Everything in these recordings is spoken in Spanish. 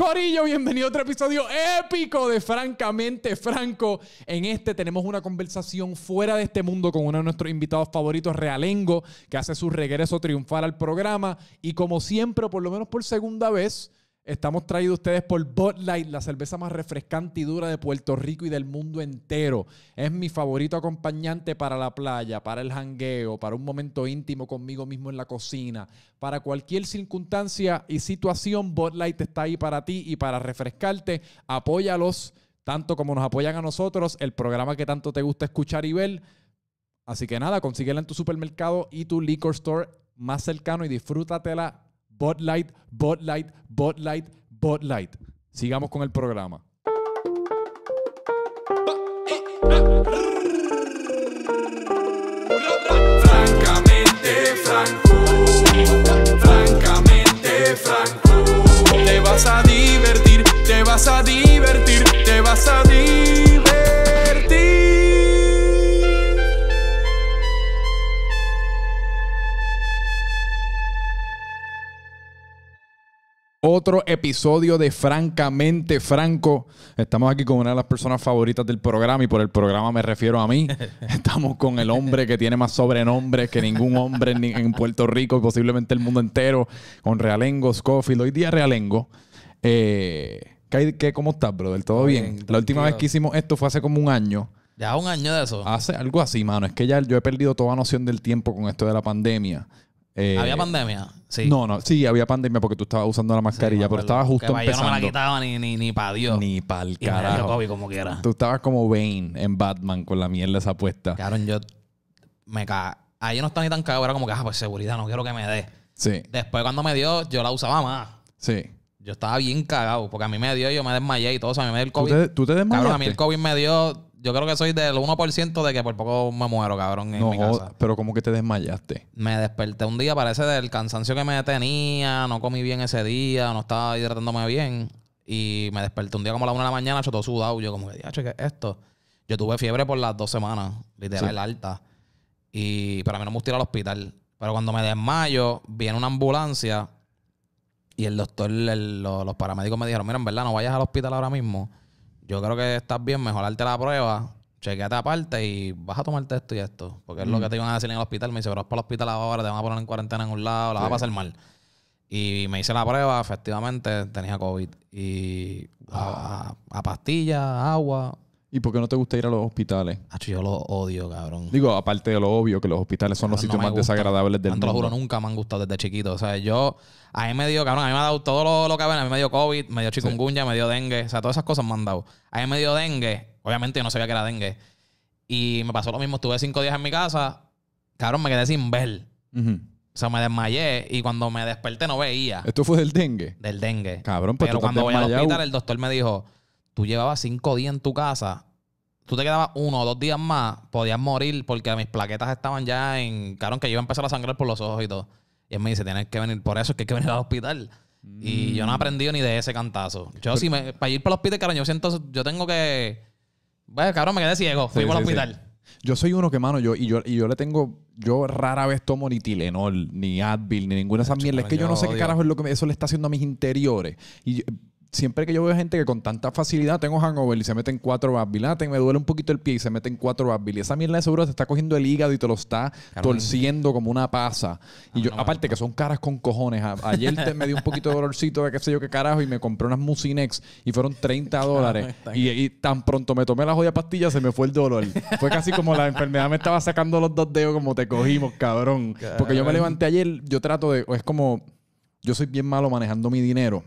Corillo, bienvenido a otro episodio épico de Francamente Franco. En este tenemos una conversación fuera de este mundo con uno de nuestros invitados favoritos, Realengo, que hace su regreso triunfal al programa. Y como siempre, por lo menos por segunda vez, Estamos traídos ustedes por Bud Light, la cerveza más refrescante y dura de Puerto Rico y del mundo entero. Es mi favorito acompañante para la playa, para el jangueo, para un momento íntimo conmigo mismo en la cocina. Para cualquier circunstancia y situación, Bud Light está ahí para ti y para refrescarte. Apóyalos tanto como nos apoyan a nosotros, el programa que tanto te gusta escuchar y ver. Así que nada, consíguela en tu supermercado y tu liquor store más cercano y disfrútatela Bot Light, Bot Light, Bot Light, Bot Light. Sigamos con el programa. Francamente Franco, francamente Franco. Te vas a divertir, te vas a divertir, te vas a divertir. Otro episodio de Francamente Franco. Estamos aquí con una de las personas favoritas del programa y por el programa me refiero a mí. Estamos con el hombre que tiene más sobrenombres que ningún hombre en, en Puerto Rico y posiblemente el mundo entero, con Realengo, Scofield. Hoy día Realengo. Eh, ¿qué, qué, ¿Cómo estás, brother? ¿Todo bien? bien, La última vez que hicimos esto fue hace como un año. Ya un año de eso. Hace algo así, mano. Es que ya yo he perdido toda noción del tiempo con esto de la pandemia. Eh, ¿Había pandemia? Sí. No, no, sí, había pandemia porque tú estabas usando la mascarilla, pero estaba justo Que Yo no me la empezando. quitaba ni, ni, ni para Dios. Ni me dio carajo. COVID como quiera. Tú estabas como Bane en Batman con la mierda esa puesta. Cabrón, yo me ca... Ahí no estaba ni tan cagado. Era como que, ah, pues seguridad, no quiero que me dé. Sí, Después cuando me dio, yo la usaba más. sí. Yo estaba bien cagado. Porque a mí me dio, yo me desmayé y todo. O sea, a mí me dio el ¿Tú COVID. te, tú te desmayaste? Cabrón, a mí el COVID me dio... Yo creo que soy del 1% de que por poco me muero, cabrón, en No, mi casa. pero como que te desmayaste. Me desperté un día, parece del cansancio que me tenía, no comí bien ese día, no estaba hidratándome bien. Y me desperté un día como a la una de la mañana, hecho todo sudado. Yo como que, "Diache, ¿qué es esto? Yo tuve fiebre por las dos semanas, literal, Sí. alta. Y, pero a mí no me gusta ir al hospital. Pero cuando me desmayo, viene una ambulancia y el doctor, el- lo- los paramédicos me dijeron, mira, en verdad, no vayas al hospital ahora mismo. Yo creo que estás bien, mejorarte la prueba, chequeate aparte y vas a tomarte esto y esto. Porque es lo que te iban a decir en el hospital. Me dice, pero vas para el hospital ahora, te van a poner en cuarentena en un lado, la vas a pasar mal. Y me hice la prueba, efectivamente, tenía COVID. Y a- a pastillas, agua. ¿Y por qué no te gusta ir a los hospitales? Acho, yo lo odio, cabrón. Digo, aparte de lo obvio, que los hospitales son los sitios más gusta. desagradables del No, te lo mundo. juro, nunca me han gustado desde chiquito. O sea, yo, a mí me dio, cabrón, a mí me ha dado todo lo, lo que ven. A mí me dio COVID, me dio chikungunya, me dio dengue. O sea, todas esas cosas me han dado. A mí me dio dengue. Obviamente yo no sabía que era dengue. Y me pasó lo mismo. Estuve cinco días en mi casa. Cabrón, me quedé sin ver. O sea, me desmayé y cuando me desperté no veía Esto fue del dengue. del dengue. Cabrón, pues Pero tú cuando voy al hospital, el doctor me dijo, tú llevabas cinco días en tu casa, tú te quedabas uno o dos días más, podías morir porque mis plaquetas estaban ya en... Cabrón, que yo iba a empezar a sangrar por los ojos y todo. Y él me dice, tienes que venir, por eso es que hay que venir al hospital. Y yo no he aprendido ni de ese cantazo. Yo sí, me, para ir para el hospital, cabrón, yo siento, yo tengo que... Bueno, cabrón, me quedé ciego, fui Sí, para el sí, sí. hospital. Yo soy uno que, mano, yo y, yo y yo le tengo. Yo rara vez tomo ni Tilenol, ni Advil, ni ninguna de esas mierdas. Es que yo yo no sé qué carajo es lo que me- eso le está haciendo a mis interiores. Y yo- siempre que yo veo gente que con tanta facilidad tengo hangover y se meten cuatro Advil, ah, me duele un poquito el pie y se meten cuatro Advil. Y esa mierda de seguro te está cogiendo el hígado y te lo está torciendo como una pasa. Y yo, no aparte que son caras con cojones. Ayer te- me dio un poquito de dolorcito de qué sé yo qué carajo y me compré unas Mucinex y fueron 30 dólares. Y, y tan pronto me tomé la joya pastilla se me fue el dolor. Fue casi como la enfermedad me estaba sacando los dos dedos como te cogimos, cabrón. Porque yo me levanté ayer, yo trato de, es como, yo soy bien malo manejando mi dinero.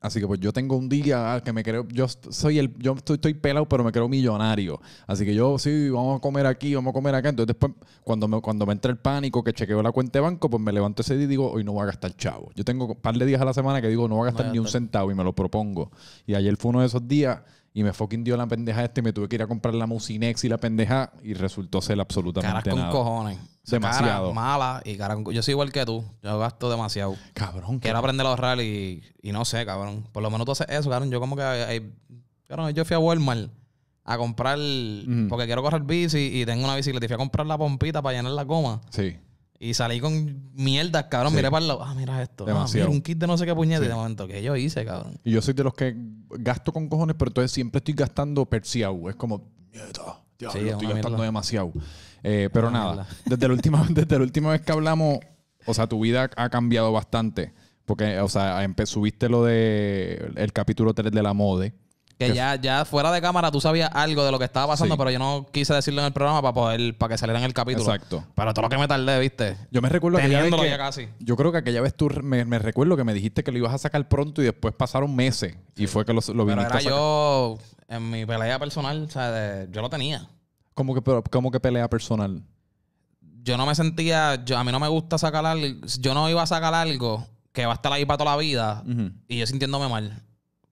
Así que pues yo tengo un día que me creo, yo soy el, yo estoy, estoy pelado, pero me creo millonario. Así que yo sí, vamos a comer aquí, vamos a comer acá. Entonces después, cuando me, cuando me entra el pánico, que chequeo la cuenta de banco, pues me levanto ese día y digo, hoy no voy a gastar chavo. Yo tengo un par de días a la semana que digo, no voy a gastar voy a ni un centavo y me lo propongo. Y ayer fue uno de esos días y me fucking dio la pendeja este y me tuve que ir a comprar la Mucinex y la pendeja y resultó ser Caras absolutamente con nada. cojones. Demasiado. Caras malas y caras con- Yo soy igual que tú. Yo gasto demasiado. Cabrón, Quiero aprender a ahorrar y, y no sé, cabrón. Por lo menos tú haces eso, cabrón. Yo como que... eh, cabrón, yo fui a Walmart a comprar... Porque quiero correr bici y tengo una bicicleta. Y fui a comprar la pompita para llenar la goma. Sí. Y salí con mierdas, cabrón. Sí. Miré para el lado. Ah, mira esto. Ah, mira, un kit de no sé qué puñete. Sí. De momento, que yo hice, cabrón? Y yo soy de los que gasto con cojones, pero entonces siempre estoy gastando perciao. Es como, mierda, Sí, es estoy gastando mierda. demasiado. Eh, pero Una nada, mierda. desde la, última, desde la última vez que hablamos, o sea, tu vida ha cambiado bastante. Porque, o sea, subiste lo de el capítulo 3 de la mode. Que ya, ya fuera de cámara tú sabías algo de lo que estaba pasando, Sí. pero yo no quise decirlo en el programa para poder, para que saliera en el capítulo. Exacto. Pero todo lo que me tardé, ¿viste? Yo me recuerdo aquella vez Teniéndolo que- ya casi. Yo creo que aquella vez tú me, me recuerdo que me dijiste que lo ibas a sacar pronto y después pasaron meses. Y fue que lo, lo Pero viniste era a sacar. yo, en mi pelea personal, o sea, de- yo lo tenía. Como que, pero- como que pelea personal. Yo no me sentía, yo, a mí no me gusta sacar algo, yo no iba a sacar algo que va a estar ahí para toda la vida y yo sintiéndome mal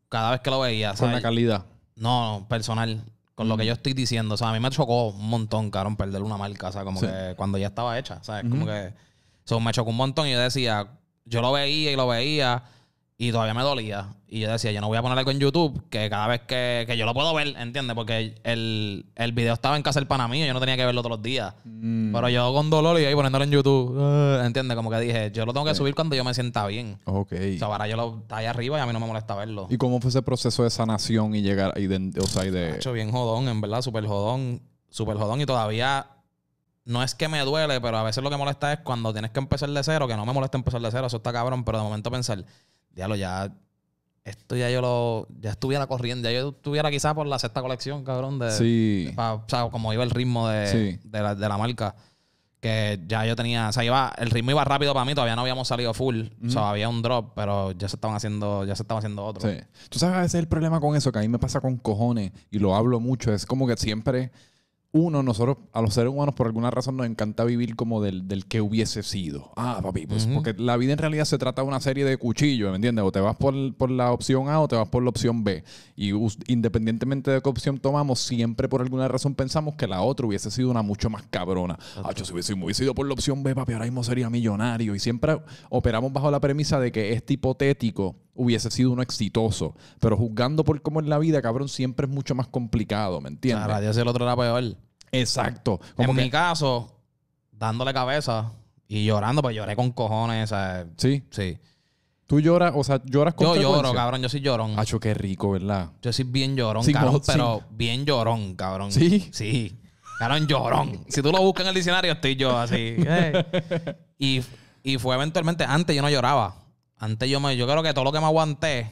cada vez que lo veía. Con la ¿sabes? calidad. No, personal. Con lo que yo estoy diciendo. O sea, a mí me chocó un montón, cabrón, perder una marca. O sea, como Sí. que cuando ya estaba hecha. ¿Sabes? Como que. Me chocó un montón y yo decía, yo lo veía y lo veía y todavía me dolía. Y yo decía, yo no voy a poner algo en YouTube que cada vez que, que yo lo puedo ver, ¿entiendes? Porque el, el video estaba en casa del pana mío, yo no tenía que verlo todos los días. Mm. Pero yo con dolor y ahí poniéndolo en YouTube, ah, ¿entiendes? Como que dije, yo lo tengo que subir cuando yo me sienta bien. Ok. O sea, ahora yo lo está ahí arriba y a mí no me molesta verlo. ¿Y cómo fue ese proceso de sanación y llegar y de, o sea, y de hecho bien jodón, en verdad, súper jodón, súper jodón y todavía no es que me duele, pero a veces lo que molesta es cuando tienes que empezar de cero, que no me molesta empezar de cero, eso está cabrón, pero de momento pensar, diablo, ya esto ya yo lo, ya estuviera corriendo, ya yo estuviera quizás por la sexta colección, cabrón, de, Sí. pa- o sea, como iba el ritmo de, Sí. de, la, de la marca. Que ya yo tenía, o sea, iba, el ritmo iba rápido para mí, todavía no habíamos salido full. O sea, había un drop, pero ya se estaban haciendo, ya se estaban haciendo otros. Sí. Tú sabes, a veces el problema con eso, que a mí me pasa con cojones, y lo hablo mucho, es como que siempre, uno, nosotros, a los seres humanos, por alguna razón, nos encanta vivir como del, del que hubiese sido. Ah, papi, pues, porque la vida en realidad se trata de una serie de cuchillos, ¿me entiendes? O te vas por, por la opción A o te vas por la opción B. Y independientemente de qué opción tomamos, siempre por alguna razón pensamos que la otra hubiese sido una mucho más cabrona. Ah, yo si hubiese, me hubiese ido por la opción B, papi, ahora mismo sería millonario. Y siempre operamos bajo la premisa de que este hipotético hubiese sido uno exitoso. Pero juzgando por cómo es la vida, cabrón, siempre es mucho más complicado, ¿me entiendes? sea, Dios el otro era peor. Exacto. Como en que, mi caso, dándole cabeza y llorando, pues lloré con cojones. Sí. sí. Tú lloras, o sea, lloras con Yo lloro, cabrón. Yo soy llorón. Hacho, qué rico, ¿verdad? Yo soy bien llorón, cabrón. Pero bien llorón, cabrón. ¿Sí? Sí. Cabrón, llorón. Si tú lo buscas en el diccionario, estoy yo así. y, y fue eventualmente, antes yo no lloraba. Antes yo me, yo creo que todo lo que me aguanté,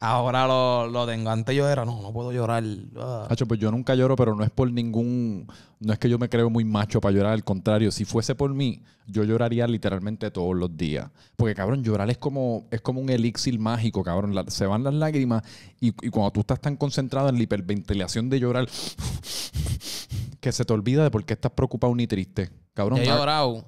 ahora lo, lo tengo. Antes yo era, no, no puedo llorar. Ah. Hacho, pues yo nunca lloro, pero no es por ningún. No es que yo me creo muy macho para llorar, al contrario. Si fuese por mí, yo lloraría literalmente todos los días. Porque, cabrón, llorar es como, es como un elixir mágico, cabrón. La- se van las lágrimas y, y cuando tú estás tan concentrado en la hiperventilación de llorar, que se te olvida de por qué estás preocupado ni triste. Cabrón, he ah, llorado.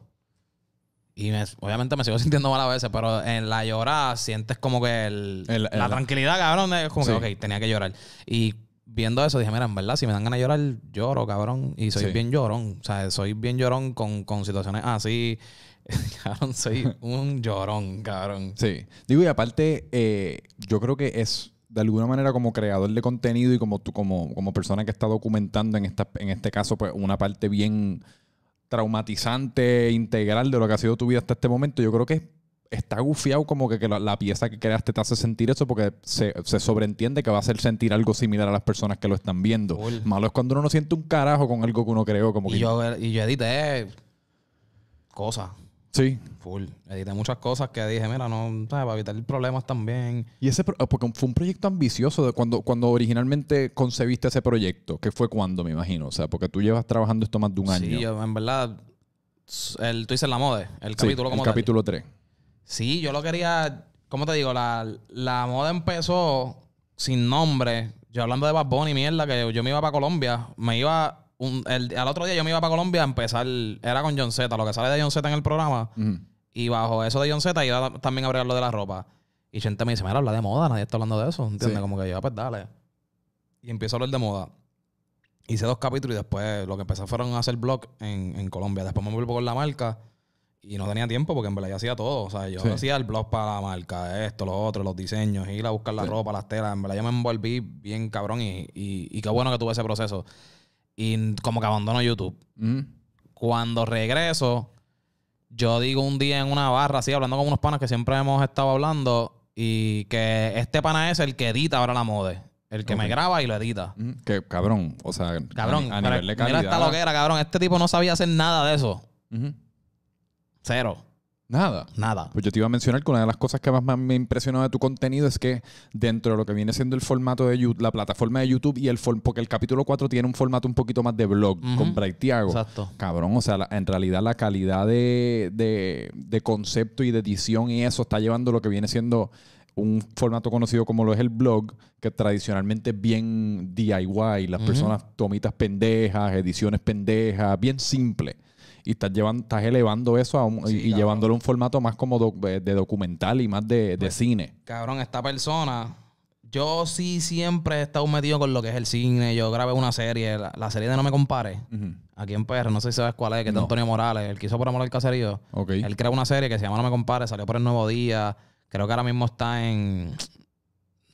Y me- obviamente me sigo sintiendo mal a veces, pero en la llorada sientes como que el- El- el- la tranquilidad, cabrón, es como Sí. que, ok, tenía que llorar. Y viendo eso dije, mira, en verdad, si me dan ganas de llorar, lloro, cabrón. Y soy Sí. bien llorón. O sea, soy bien llorón con, con situaciones así. cabrón, soy un llorón, cabrón. Sí. Digo, y aparte, eh, yo creo que es de alguna manera como creador de contenido y como tú, como, como persona que está documentando en esta, en este caso, pues una parte bien traumatizante, integral de lo que ha sido tu vida hasta este momento, yo creo que está gufiado como que, que la, la pieza que creaste te hace sentir eso porque se, se sobreentiende que va a hacer sentir algo similar a las personas que lo están viendo. Malo es cuando uno no siente un carajo con algo que uno creó, como Y que... yo, y yo edité cosas. Sí. Full. Edité muchas cosas que dije, mira, no, ¿sabes? para evitar problemas también. Y ese pro- porque fue un proyecto ambicioso de cuando, cuando originalmente concebiste ese proyecto, que fue cuando, me imagino. O sea, porque tú llevas trabajando esto más de un año. Sí, yo, en verdad, el, tú dices la moda, el Sí, capítulo como el tal. capítulo 3. Sí, yo lo quería, ¿cómo te digo? La, la moda empezó sin nombre. Yo hablando de Bad Bunny, mierda, que yo me iba para Colombia. Me iba, un, el, al otro día yo me iba para Colombia a empezar, era con John Z, lo que sale de John Z en el programa. Y bajo eso de John Z iba también a lo de la ropa. Y gente me dice, mira, habla de moda, nadie está hablando de eso. ¿Entiendes? Sí. Como que yo, pues dale. Y empiezo a hablar de moda. Hice dos capítulos y después lo que empecé fueron a hacer blog en, en Colombia. Después me vuelvo con la marca y no tenía tiempo porque en verdad yo hacía todo. O sea, yo Sí. hacía el blog para la marca, esto, lo otro, los diseños, ir a buscar la Sí. ropa, las telas. En verdad yo me envolví bien cabrón y, y, y qué bueno que tuve ese proceso. Y como que abandono YouTube. Ujú. Cuando regreso, yo digo un día en una barra, así, hablando con unos panas que siempre hemos estado hablando, y que este pana es el que edita ahora la mode. El que me graba y lo edita. Mm, Que cabrón, o sea, Cabrón, a, nivel de mira calidad. esta loquera, cabrón. Este tipo no sabía hacer nada de eso. Ujú. Cero. Nada. Nada. Pues yo te iba a mencionar que una de las cosas que más me- impresionó de tu contenido es que dentro de lo que viene siendo el formato de YouTube, la plataforma de YouTube y el porque el capítulo 4 tiene un formato un poquito más de blog con Bright Thiago. Exacto. Cabrón, o sea, la- en realidad la calidad de, de- de concepto y de edición y eso está llevando lo que viene siendo un formato conocido como lo es el blog, que tradicionalmente es bien DIY, las personas tomitas pendejas, ediciones pendejas, bien simple. Y estás, llevando, estás elevando eso a un- Sí, y, y llevándolo a un formato más como doc- de, documental y más de, de Pues, cine. Cabrón, esta persona. Yo sí siempre he estado metido con lo que es el cine. Yo grabé una serie, la, la serie de No Me Compare, Ujú. aquí en PR. No sé si sabes cuál es, que es de. Antonio Morales, el que hizo por amor al caserío. Ok. Él creó una serie que se llama No Me Compare, salió por el Nuevo Día. Creo que ahora mismo está en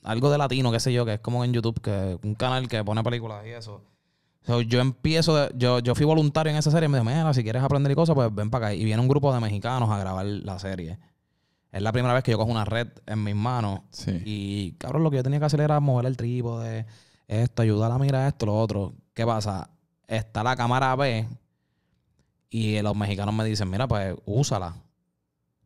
algo de latino, qué sé yo, que es como en YouTube, que un canal que pone películas y eso. So, yo empiezo, de- yo, yo fui voluntario en esa serie y me dijo, mira, si quieres aprender y cosas, pues ven para acá. Y viene un grupo de mexicanos a grabar la serie. Es la primera vez que yo cojo una red en mis manos. Sí. Y, cabrón, lo que yo tenía que hacer era mover el trípode, esto, ayudar a mirar esto, lo otro. ¿Qué pasa? Está la cámara B y los mexicanos me dicen, mira, pues úsala.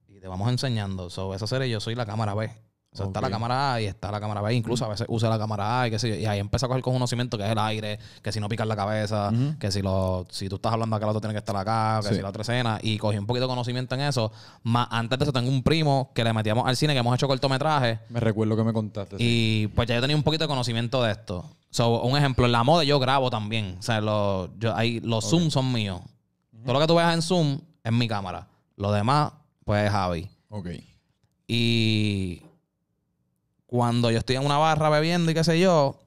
Y te vamos enseñando. So, esa serie yo soy la cámara B. O sea, está la cámara A y está la cámara B. Incluso a veces usa la cámara A y qué sé yo. Y ahí empieza a coger conocimiento que es el aire, que si no picas la cabeza, que si lo, si tú estás hablando acá, el otro tiene que estar acá, que Sí. si la otra escena. Y cogí un poquito de conocimiento en eso. Más antes de eso tengo un primo que le metíamos al cine, que hemos hecho cortometrajes. Me recuerdo que me contaste. sí. Y pues ya yo tenía un poquito de conocimiento de esto. So, un ejemplo, en la moda yo grabo también. O sea, los, yo, ahí, los Zoom son míos. Todo lo que tú veas en Zoom es mi cámara. Lo demás, pues es Javi. Ok. Y cuando yo estoy en una barra bebiendo y qué sé yo,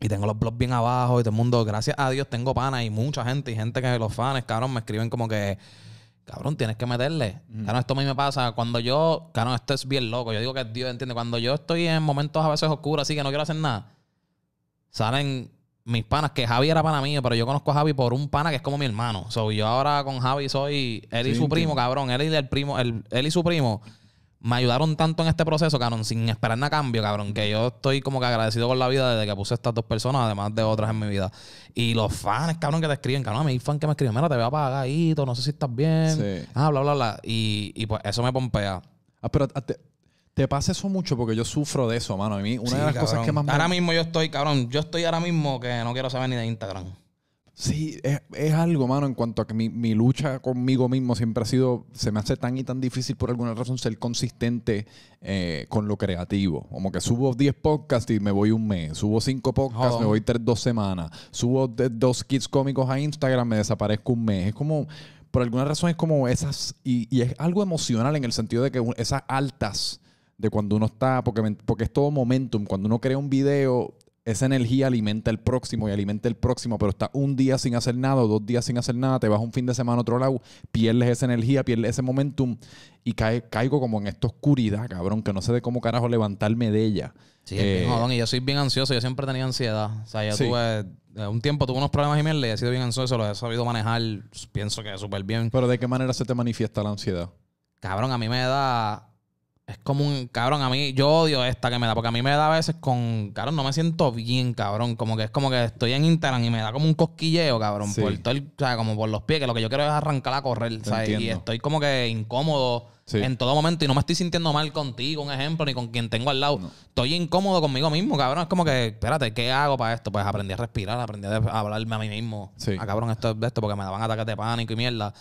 y tengo los blogs bien abajo y todo el mundo, gracias a Dios, tengo panas y mucha gente y gente que los fans, cabrón, me escriben como que, cabrón, tienes que meterle. Cabrón, esto a mí me pasa cuando yo, cabrón, esto es bien loco. Yo digo que Dios entiende. Cuando yo estoy en momentos a veces oscuros, así que no quiero hacer nada, salen mis panas, que Javi era pana mío, pero yo conozco a Javi por un pana que es como mi hermano. So, yo ahora con Javi soy él y Sí, su primo, cabrón. Él y el primo, el- él y su primo me ayudaron tanto en este proceso, cabrón, sin esperar nada a cambio, cabrón, que yo estoy como que agradecido con la vida desde que puse estas dos personas, además de otras en mi vida. Y los fans, cabrón, que te escriben, cabrón, a mí hay fan que me escriben, mira, te veo apagadito, no sé si estás bien. Sí. Ah, bla, bla, bla. Y, y pues eso me pompea. Ah, pero a- te, te pasa eso mucho porque yo sufro de eso, mano. A mí, una Sí, de las cosas que más me... Ahora mismo yo estoy, cabrón, yo estoy ahora mismo que no quiero saber ni de Instagram. Sí, es, es algo, mano, en cuanto a que mi, mi lucha conmigo mismo siempre ha sido, se me hace tan y tan difícil por alguna razón ser consistente eh, con lo creativo. Como que subo 10 podcasts y me voy un mes, subo 5 podcasts, Jodón. me voy tres, dos semanas, subo de- dos kits cómicos a Instagram, me desaparezco un mes. Es como, por alguna razón es como esas, y, y es algo emocional en el sentido de que esas altas de cuando uno está, porque, porque es todo momentum, cuando uno crea un video, esa energía alimenta el próximo y alimenta el próximo, pero está un día sin hacer nada o dos días sin hacer nada, te vas un fin de semana a otro lado, pierdes esa energía, pierdes ese momentum y cae, caigo como en esta oscuridad, cabrón, que no sé de cómo carajo levantarme de ella. Sí, Eh, bien jodón. Y yo soy bien ansioso. Yo siempre tenía ansiedad. O sea, yo Sí. tuve... eh, Un tiempo tuve unos problemas y mierda y he sido bien ansioso. Lo he sabido manejar. Pienso que súper bien. Pero ¿de qué manera se te manifiesta la ansiedad? Cabrón, a mí me da... Es como un... Cabrón, a mí... Yo odio esta que me da. Porque a mí me da a veces con... Cabrón, no me siento bien, cabrón. Como que es como que estoy en Instagram y me da como un cosquilleo, cabrón. Sí. Por todo el- o sea, como por los pies. Que lo que yo quiero es arrancar a correr. Te ¿sabes? Y estoy como que incómodo Sí. en todo momento. Y no me estoy sintiendo mal contigo, un ejemplo, ni con quien tengo al lado. Estoy incómodo conmigo mismo, cabrón. Es como que, espérate, ¿qué hago para esto? Pues aprendí a respirar, aprendí a hablarme a mí mismo. Sí. Ah, cabrón, esto es de esto porque me daban ataques de pánico y mierda.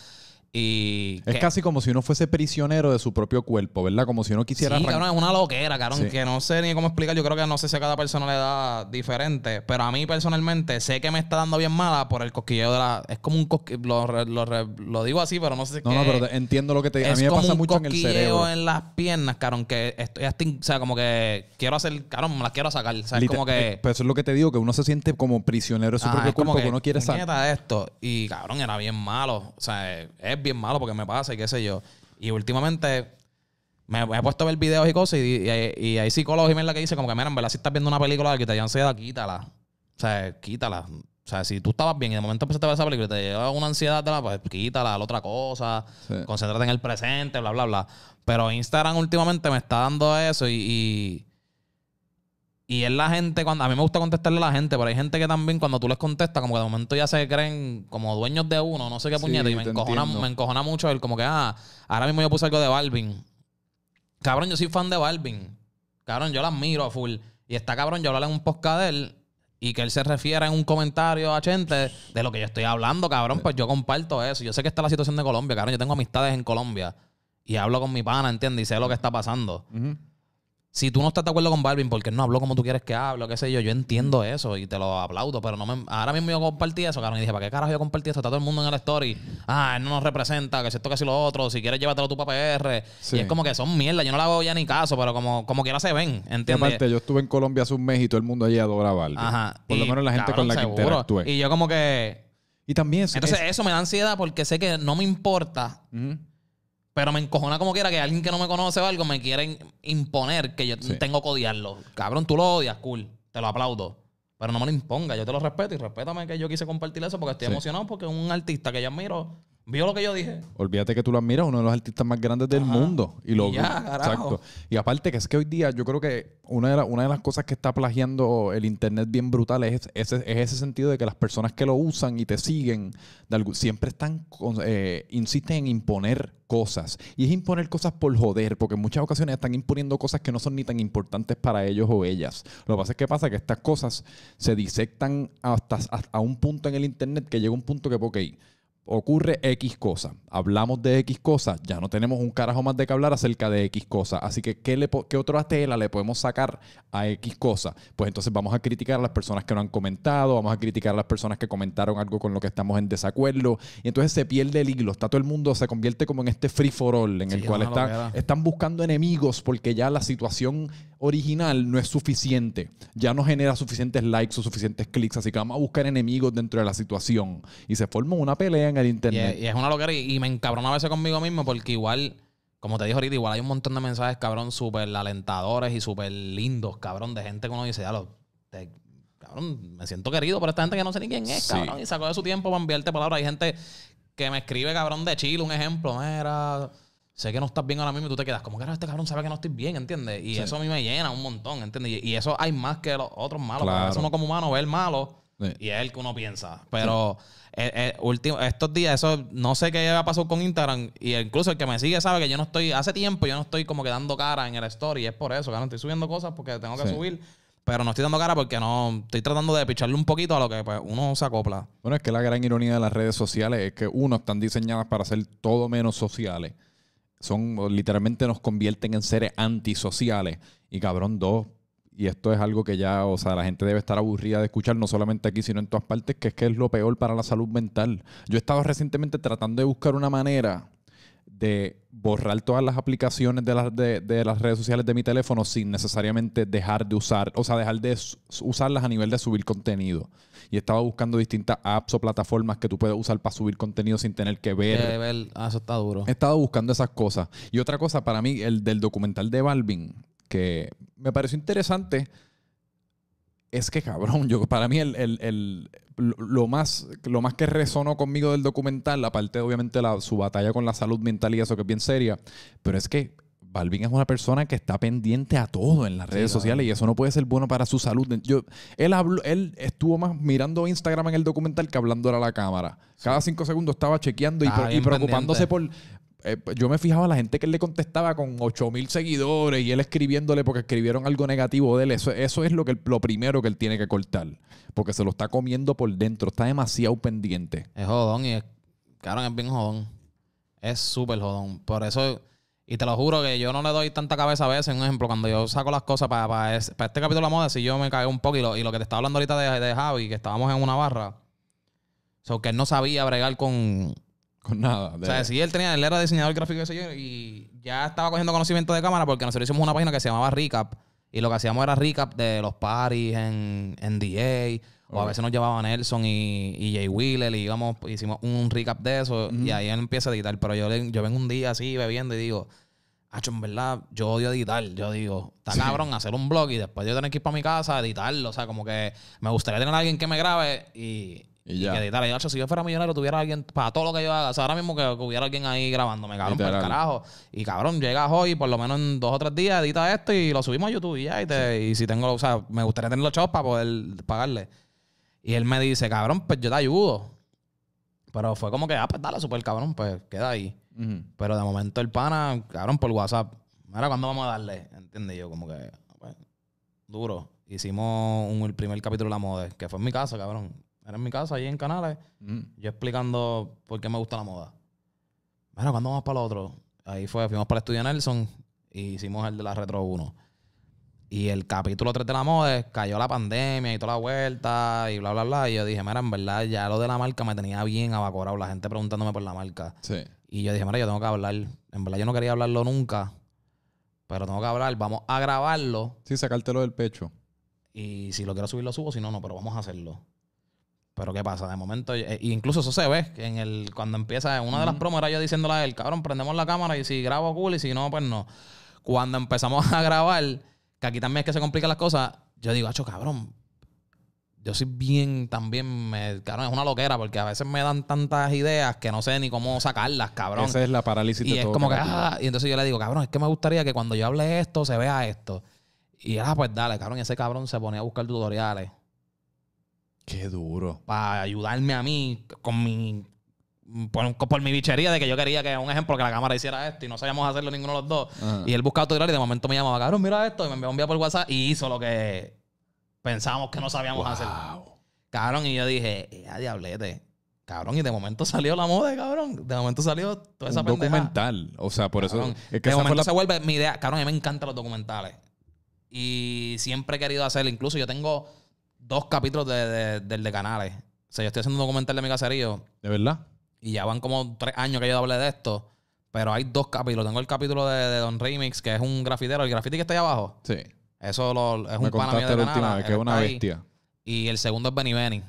Y... Es que- casi como si uno fuese prisionero de su propio cuerpo, ¿verdad? Como si uno quisiera Sí, cabrón, es una loquera, cabrón, Sí. que no sé ni cómo explicar. Yo creo que no sé si a cada persona le da diferente, pero a mí personalmente sé que me está dando bien mala por el cosquilleo de la... Es como un cosquilleo, lo, lo, lo digo así, pero no sé si es No, no, que- pero entiendo lo que te... A es mí me pasa mucho en el cosquilleo cerebro. en las piernas, cabrón, que estoy hasta, o sea, como que quiero hacer, cabrón, me las quiero sacar, o sea, es como eh, que... Pero eso es lo que te digo, que uno se siente como prisionero de su Ajá, propio cuerpo, que uno quiere. "Puñeta, esto. Y cabrón, era bien malo. O sea, es, es bien malo porque me pasa y qué sé yo. Y últimamente me, me he puesto a ver videos y cosas y, y hay- y hay psicólogos y mierda que dicen como que, mira, en verdad, si estás viendo una película que te da ansiedad, quítala. O sea, quítala. O sea, si tú estabas bien y de momento empezaste a ver esa película y te lleva una ansiedad, de la, pues quítala, la otra cosa, Sí. concéntrate en el presente, bla, bla, bla. Pero Instagram últimamente me está dando eso y, y, y es la gente, cuando a mí me gusta contestarle a la gente, pero hay gente que también cuando tú les contestas, como que de momento ya se creen como dueños de uno, no sé qué Sí, puñeta, y me encojona, entiendo. me encojona mucho el como que, ah, ahora mismo yo puse algo de Balvin. Cabrón, yo soy fan de Balvin. Cabrón, yo la admiro a full. Y está cabrón, yo hablarle en un podcast de él y que él se refiera en un comentario a gente de lo que yo estoy hablando, cabrón, pues yo comparto eso. Yo sé que está la situación de Colombia, cabrón. Yo tengo amistades en Colombia y hablo con mi pana, ¿entiendes? Y sé lo que está pasando. Si tú no estás de acuerdo con Balvin porque él no habló como tú quieres que hable, qué sé yo, yo entiendo eso y te lo aplaudo, pero no me, ahora mismo yo compartí eso, cabrón, y dije, ¿para qué carajo yo compartí eso? Está todo el mundo en el story. Ah, él no nos representa, que si esto, que si lo otro, si quieres llévatelo tú para PR. Sí. Y es como que son mierda, yo no le hago ya ni caso, pero como, como quiera se ven, Y ¿entiendes? aparte, yo estuve en Colombia hace un mes y todo el mundo allí adora a Balvin. Ajá. Por lo menos la gente cabrón, con la que seguro. interactúe. Y yo como que... Y también es- Entonces es- eso me da ansiedad porque sé que no me importa. Pero me encojona como quiera que alguien que no me conoce o algo me quieren imponer que yo Sí. tengo que odiarlo. Cabrón, tú lo odias, cool. Te lo aplaudo. Pero no me lo imponga. Yo te lo respeto y respétame que yo quise compartir eso porque estoy Sí. emocionado porque un artista que yo admiro vio lo que yo dije. Olvídate que tú lo admiras, uno de los artistas más grandes del Ajá. mundo. Y, lo, Y ya, carajo. Exacto. Y aparte que es que hoy día yo creo que una de, la- una de las cosas que está plagiando el internet bien brutal es ese, es ese sentido de que las personas que lo usan y te siguen de siempre están eh, insisten en imponer cosas. Y es imponer cosas por joder, porque en muchas ocasiones están imponiendo cosas que no son ni tan importantes para ellos o ellas. Lo que pasa es que pasa que estas cosas se disectan hasta, hasta a un punto en el internet que llega un punto que, ok, ocurre X cosa, hablamos de X cosa, ya no tenemos un carajo más de que hablar acerca de X cosa. Así que, ¿qué, le qué otra tela le podemos sacar a X cosa? Pues entonces vamos a criticar a las personas que no han comentado, vamos a criticar a las personas que comentaron algo con lo que estamos en desacuerdo. Y entonces se pierde el hilo, está todo el mundo, se convierte como en este free for all, en Sí, el cual una está, loquera. están buscando enemigos porque ya la situación original no es suficiente. Ya no genera suficientes likes o suficientes clics. Así que vamos a buscar enemigos dentro de la situación. Y se forma una pelea en el Y internet. es, y es una loquera y, y me encabrona a veces conmigo mismo porque igual, como te dije ahorita, igual hay un montón de mensajes, cabrón, súper alentadores y súper lindos, cabrón, de gente que uno dice, ya lo... te- Cabrón, me siento querido por esta gente que no sé ni quién es, Sí. cabrón. Y sacó de su tiempo para enviarte palabras. Hay gente que me escribe, cabrón, de Chile, un ejemplo. Mira, sé que no estás bien ahora mismo y tú te quedas, como que este cabrón sabe que no estoy bien, ¿entiendes? Y eso a mí me llena un montón, ¿entiendes? Y, y eso hay más que los otros malos. Claro. veces uno como humano ve el malo Sí. y es el que uno piensa. Pero eh, eh, último, estos días, eso no sé qué ha pasado con Instagram. Y incluso el que me sigue sabe que yo no estoy, hace tiempo yo no estoy como que dando cara en el story. Y es por eso, que no estoy subiendo cosas porque tengo que Sí. subir. Pero no estoy dando cara porque no estoy tratando de picharle un poquito a lo que pues, uno se acopla. Bueno, es que la gran ironía de las redes sociales es que, uno, están diseñadas para ser todo menos sociales. Son, literalmente nos convierten en seres antisociales. Y cabrón, dos. Y esto es algo que ya, o sea, la gente debe estar aburrida de escuchar, no solamente aquí, sino en todas partes, que es que es lo peor para la salud mental. Yo he estado recientemente tratando de buscar una manera de borrar todas las aplicaciones de las, de, de las redes sociales de mi teléfono sin necesariamente dejar de usar, o sea, dejar de usarlas a nivel de subir contenido. Y estaba buscando distintas apps o plataformas que tú puedes usar para subir contenido sin tener que ver. Eh, ver- ah, eso está duro. He estado buscando esas cosas. Y otra cosa para mí, el del documental de Balvin, que me pareció interesante, es que cabrón, yo para mí el, el- el- lo, más, lo más que resonó conmigo del documental, aparte obviamente la, su batalla con la salud mental y eso que es bien seria, pero es que Balvin es una persona que está pendiente a todo en las redes sociales y eso no puede ser bueno para su salud. Yo, él, habló, él estuvo más mirando Instagram en el documental que hablando a la cámara. Cada cinco segundos estaba chequeando y, preocupándose por... eh, yo me fijaba la gente que él le contestaba con 8 mil seguidores y él escribiéndole porque escribieron algo negativo de él. Eso, eso es lo, que lo primero que él tiene que cortar. Porque se lo está comiendo por dentro. Está demasiado pendiente. Es jodón y es, cabrón, es bien jodón. Es súper jodón. Por eso, y te lo juro que yo no le doy tanta cabeza a veces. Un ejemplo, cuando yo saco las cosas para, para, este capítulo de la moda, si yo me cagué un poco y lo, y lo que te estaba hablando ahorita de, de Javi, que estábamos en una barra, so, que él no sabía bregar con... Con nada. O sea, si él tenía, él era diseñador gráfico ese yo, y ya estaba cogiendo conocimiento de cámara porque nosotros hicimos una página que se llamaba Recap. Y lo que hacíamos era recap de los parties en, en DA. O a veces nos llevaban Nelson y, y Jay Wheeler y íbamos, hicimos un recap de eso. Y ahí él empieza a editar. Pero yo, le- yo vengo un día así bebiendo y digo, Hacho, en verdad, yo odio editar. Yo digo, está cabrón hacer un blog y después yo tener que ir para mi casa a editarlo. O sea, como que me gustaría tener a alguien que me grabe y, Y Y ya. que editar. Y yo, "Acho, si yo fuera millonario, tuviera alguien para todo lo que yo haga. O sea, ahora mismo que, que hubiera alguien ahí grabándome, cabrón, por el carajo. Y cabrón, llegas hoy, por lo menos en dos o tres días, edita esto y lo subimos a YouTube y ya. Y, te- y si tengo, o sea, me gustaría tener los chavos para poder pagarle. Y él me dice, cabrón, pues yo te ayudo. Pero fue como que, ah, pues dale, super cabrón, pues queda ahí. Ujú. Pero de momento el pana, cabrón, por WhatsApp. Mira, ¿cuándo vamos a darle? ¿Entiendes? Yo como que, pues, duro. Hicimos un- el primer capítulo de la moda, que fue en mi casa, cabrón. Era en mi casa, ahí en Canales. Ujú. Yo explicando por qué me gusta la moda. Mira, ¿cuándo vamos para el otro? Ahí fue, fuimos para el estudio Nelson y hicimos el de la Retro 1. Y el capítulo 3 de la moda cayó la pandemia y toda la vuelta y bla, bla, bla. Y yo dije, mira, en verdad, ya lo de la marca me tenía bien abacorado. La gente preguntándome por la marca. Sí. Y yo dije, mira, yo tengo que hablar. En verdad, yo no quería hablarlo nunca. Pero tengo que hablar. Vamos a grabarlo. Sí, sacártelo del pecho. Y si lo quiero subir, lo subo. Si no, no. Pero vamos a hacerlo. Pero ¿qué pasa? De momento, eh, incluso eso se ve que en el, cuando empieza, una de las promos era yo diciéndole a él, cabrón, prendemos la cámara y si grabo cool y si no, pues no. Cuando empezamos a grabar, que aquí también es que se complican las cosas, yo digo, acho, cabrón, yo soy bien también, me, cabrón, es una loquera porque a veces me dan tantas ideas que no sé ni cómo sacarlas, cabrón. Esa es la parálisis Y de es todo como que, ah, y entonces yo le digo, cabrón, es que me gustaría que cuando yo hable esto, se vea esto. Y ah, pues dale, cabrón, y ese cabrón se ponía a buscar tutoriales Qué duro. para ayudarme a mí con mi. Por, por mi bichería de que yo quería que, un ejemplo, que la cámara hiciera esto y no sabíamos hacerlo ninguno de los dos. Ajá. Y él buscaba tutoriales y de momento me llamaba, cabrón, mira esto, y me envió un día por WhatsApp y hizo lo que pensábamos que no sabíamos hacer. Wow. Cabrón, y yo dije, eh, diablete. Cabrón, y de momento salió la moda, cabrón. De momento salió toda esa Un pendeja. documental. O sea, por Cabrón. eso. Es que de momento la- se vuelve mi idea. Cabrón, a mí me encantan los documentales. Y siempre he querido hacer, incluso yo tengo dos capítulos de, de- del de canales. O sea, yo estoy haciendo un documental de mi caserío ¿De verdad? y ya van como tres años que yo hablé de esto. Pero hay dos capítulos. Tengo el capítulo de, de Don Remix, que es un grafitero. El graffiti que está ahí abajo. Sí. Eso lo- es Me un pana mío de la última vez que es una está ahí. bestia. Y el segundo es Benny Benny.